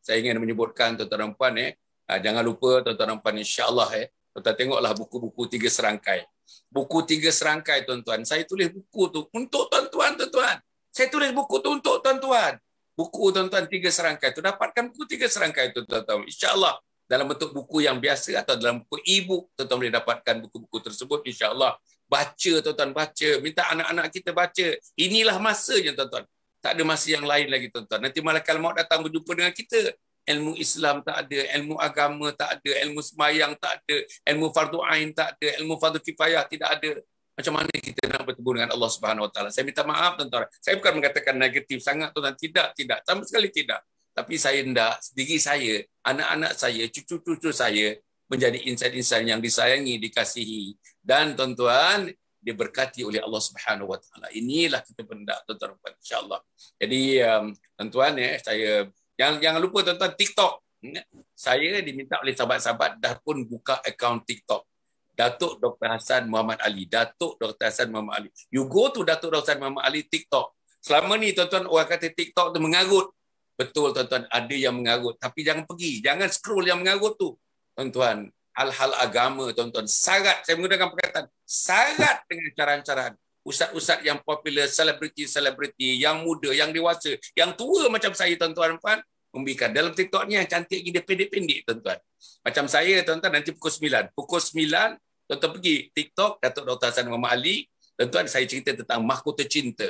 saya ingin menyebutkan tuan-tuan dan puan eh ah, jangan lupa tuan-tuan dan puan insya-Allah eh tuan tengoklah buku-buku tiga serangkai. Buku tiga serangkai tuan-tuan. Saya tulis buku tu untuk tuan-tuan tuan-tuan. Saya tulis buku tu untuk tuan-tuan. Buku tuan-tuan tiga serangkai tu. Dapatkan buku tiga serangkai tu tuan-tuan. InsyaAllah dalam bentuk buku yang biasa atau dalam buku e-book tuan-tuan boleh dapatkan buku-buku tersebut. InsyaAllah baca tuan-tuan baca. Minta anak-anak kita baca. Inilah masanya tuan-tuan. Tak ada masa yang lain lagi tuan-tuan. Nanti malaikat maut datang berjumpa dengan kita. Ilmu Islam tak ada, ilmu agama tak ada, ilmu semayang tak ada, ilmu fardu ain tak ada, ilmu fardu kifayah tidak ada. macam mana kita nak bertemu dengan Allah Subhanahu Wa Taala. Saya minta maaf tuan-tuan. Saya bukan mengatakan negatif sangat tuan-tuan. Tidak, tidak. Sama sekali tidak. Tapi saya hendak diri saya, anak-anak saya, cucu-cucu saya menjadi insan-insan yang disayangi, dikasihi. Dan tuan-tuan, diberkati oleh Allah Subhanahu Wa Taala. Inilah kita benda tuan-tuan insya-Allah. Jadi um, tuan-tuan ya, saya jangan jangan lupa tuan-tuan TikTok. Saya diminta oleh sahabat-sahabat dah pun buka akaun TikTok. Datuk Dr. Hassan Muhammad Ali. Datuk Dr. Hassan Muhammad Ali. You go to Datuk Dr. Hassan Muhammad Ali TikTok. Selama ni tuan-tuan orang kata TikTok tu mengarut. Betul tuan-tuan ada yang mengarut. Tapi jangan pergi. Jangan scroll yang mengarut tu. Tuan-tuan hal-hal agama tuan-tuan. Syarat saya menggunakan perkataan syarat dengan cara-cara ustaz-ustaz yang popular, selebriti-selebriti yang muda, yang dewasa, yang tua macam saya tuan-tuan puan memberikan dalam TikTok ni yang cantik gila pendek-pendek tuan-tuan. Macam saya tuan-tuan nanti pukul 9. Pukul 9 tuan-tuan pergi TikTok Datuk Dr. Hassan Muhammad Ali. Tuan-tuan saya cerita tentang mahkota cinta.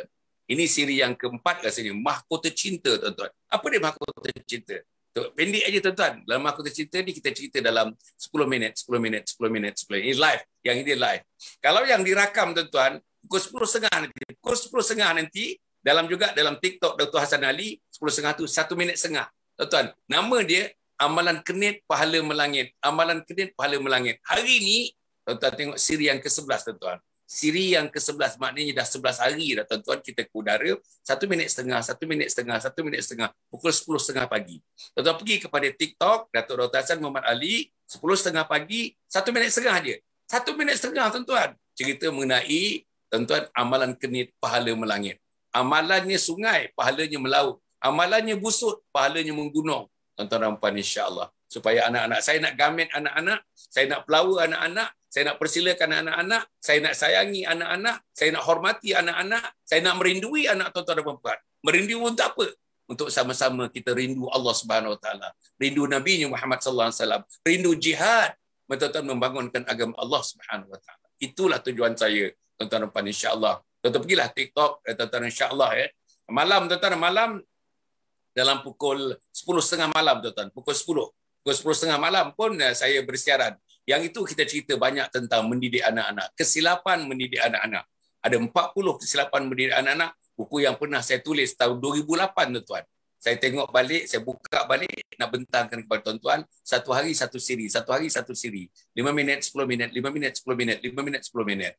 Ini siri yang keempat rasanya. Mahkota cinta tuan-tuan. Apa dia mahkota cinta? Pendek aja tuan-tuan. Dalam mahkota cinta ni kita cerita dalam 10 minit, 10 minit, 10 minit, 10 minit. Ini live. Yang ini live. Kalau yang direkam tuan-tuan, pukul 10.30 nanti. Pukul 10.30 nanti, dalam juga dalam TikTok Dr. Hassan Ali, 10.30 tu, 1 minit setengah. Tuan-tuan, nama dia Amalan Kenit Pahala Melangit. Amalan Kenit Pahala Melangit. Hari ni, tuan-tuan tengok siri yang ke-11 tuan-tuan. Siri yang ke-11 maknanya dah 11 hari dah tuan-tuan kita ke udara. Satu minit setengah, satu minit setengah, satu minit setengah. Pukul 10 setengah pagi. Tuan-tuan pergi kepada TikTok, Datuk Dr. Hassan Muhammad Ali, 10 setengah pagi, satu minit setengah dia. Satu minit setengah tuan-tuan. Cerita mengenai tuan-tuan amalan kenit pahala melangit. Amalannya sungai, pahalanya melaut. Amalannya busut, pahalanya menggunung. Tuan-tuan dan puan insya-Allah. Supaya anak-anak saya nak gamit anak-anak, saya nak pelawa anak-anak, saya nak persilakan anak-anak, saya nak sayangi anak-anak, saya nak hormati anak-anak, saya nak merindui anak tuan-tuan dan puan. Merindui untuk apa? Untuk sama-sama kita rindu Allah Subhanahu Wa Taala, rindu Nabi Muhammad sallallahu alaihi wasallam, rindu jihad, tuan-tuan membangunkan agama Allah Subhanahu Wa Taala. Itulah tujuan saya, tuan-tuan dan puan insya-Allah. Tuan-tuan pergilah TikTok eh, tuan-tuan insya-Allah ya. Malam tuan-tuan malam dalam pukul 10.30 malam tuan-tuan, pukul 10. Pukul 10.30 malam pun eh, saya bersiaran. Yang itu kita cerita banyak tentang mendidik anak-anak, kesilapan mendidik anak-anak. Ada 40 kesilapan mendidik anak-anak, buku yang pernah saya tulis tahun 2008 tuan-tuan. Saya tengok balik, saya buka balik nak bentangkan kepada tuan-tuan, satu hari satu siri, satu hari satu siri. 5 minit, 10 minit, 5 minit, 10 minit, 5 minit, 10 minit.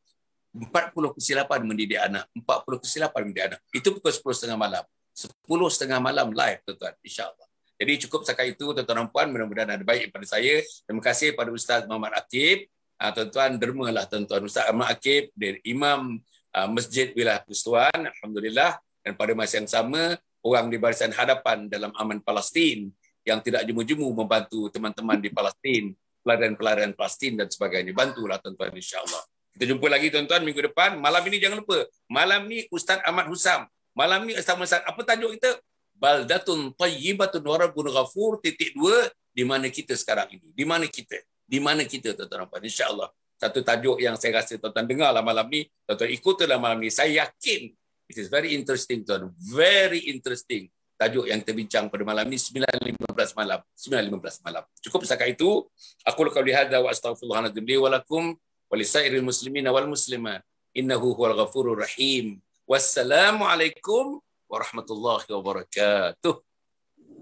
40 kesilapan mendidik anak. 40 kesilapan mendidik anak. Itu pukul 10.30 malam. 10.30 malam live, tuan-tuan. InsyaAllah. Jadi cukup sekali itu, tuan-tuan dan puan. Mudah-mudahan ada baik kepada saya. Terima kasih kepada Ustaz Muhammad Akib. Ah, tuan-tuan, dermalah tuan-tuan. Ustaz Muhammad Akib dari Imam ah, Masjid Wilayah Pustuan. Alhamdulillah. Dan pada masa yang sama, orang di barisan hadapan dalam aman Palestin yang tidak jemu-jemu membantu teman-teman di Palestin, pelarian-pelarian Palestin dan sebagainya. Bantulah tuan-tuan insyaAllah. Kita jumpa lagi tuan-tuan minggu depan. Malam ini jangan lupa. Malam ni Ustaz Ahmad Husam. Malam ni Ustaz Ahmad Apa tajuk kita? baldatun tayyibatun wa rabbun ghafur titik dua di mana kita sekarang ini. Di mana kita? Di mana kita tuan-tuan puan? Insyaallah. Satu tajuk yang saya rasa tuan-tuan dengar lah malam ni tuan-tuan ikutlah malam ni. Saya yakin it is very interesting tuan. Very interesting tajuk yang kita bincang pada malam ini 9.15 malam. 9.15 malam. Cukup setakat itu aku lakukan lihada wa astaghfirullahaladzim li walakum walisairil muslimin wal muslimat. Innahu huwal ghafurur rahim. Wassalamualaikum ورحمة الله وبركاته.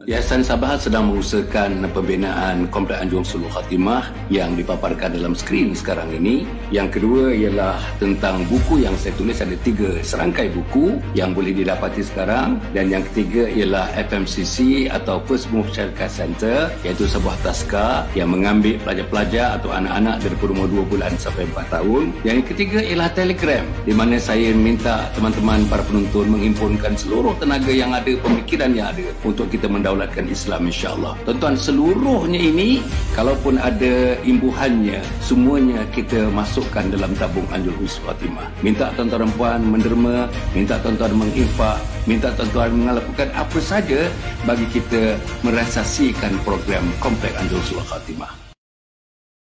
Yayasan Sabah sedang mengusahakan pembinaan Komplek Anjung Suluh Khatimah yang dipaparkan dalam skrin sekarang ini. Yang kedua ialah tentang buku yang saya tulis ada tiga serangkai buku yang boleh didapati sekarang dan yang ketiga ialah FMCC atau First Move Childcare Center iaitu sebuah taska yang mengambil pelajar-pelajar atau anak-anak dari umur 2 bulan sampai 4 tahun. Yang ketiga ialah Telegram di mana saya minta teman-teman para penonton menghimpunkan seluruh tenaga yang ada, pemikiran yang ada untuk kita mendapatkan mendaulatkan Islam insyaAllah. Tuan-tuan, seluruhnya ini, kalaupun ada imbuhannya, semuanya kita masukkan dalam tabung Anjul Husn Fatimah. Minta tuan-tuan dan puan menderma, minta tuan-tuan menginfak, minta tuan-tuan melakukan apa saja bagi kita merasasikan program Komplek Anjul Husn Fatimah.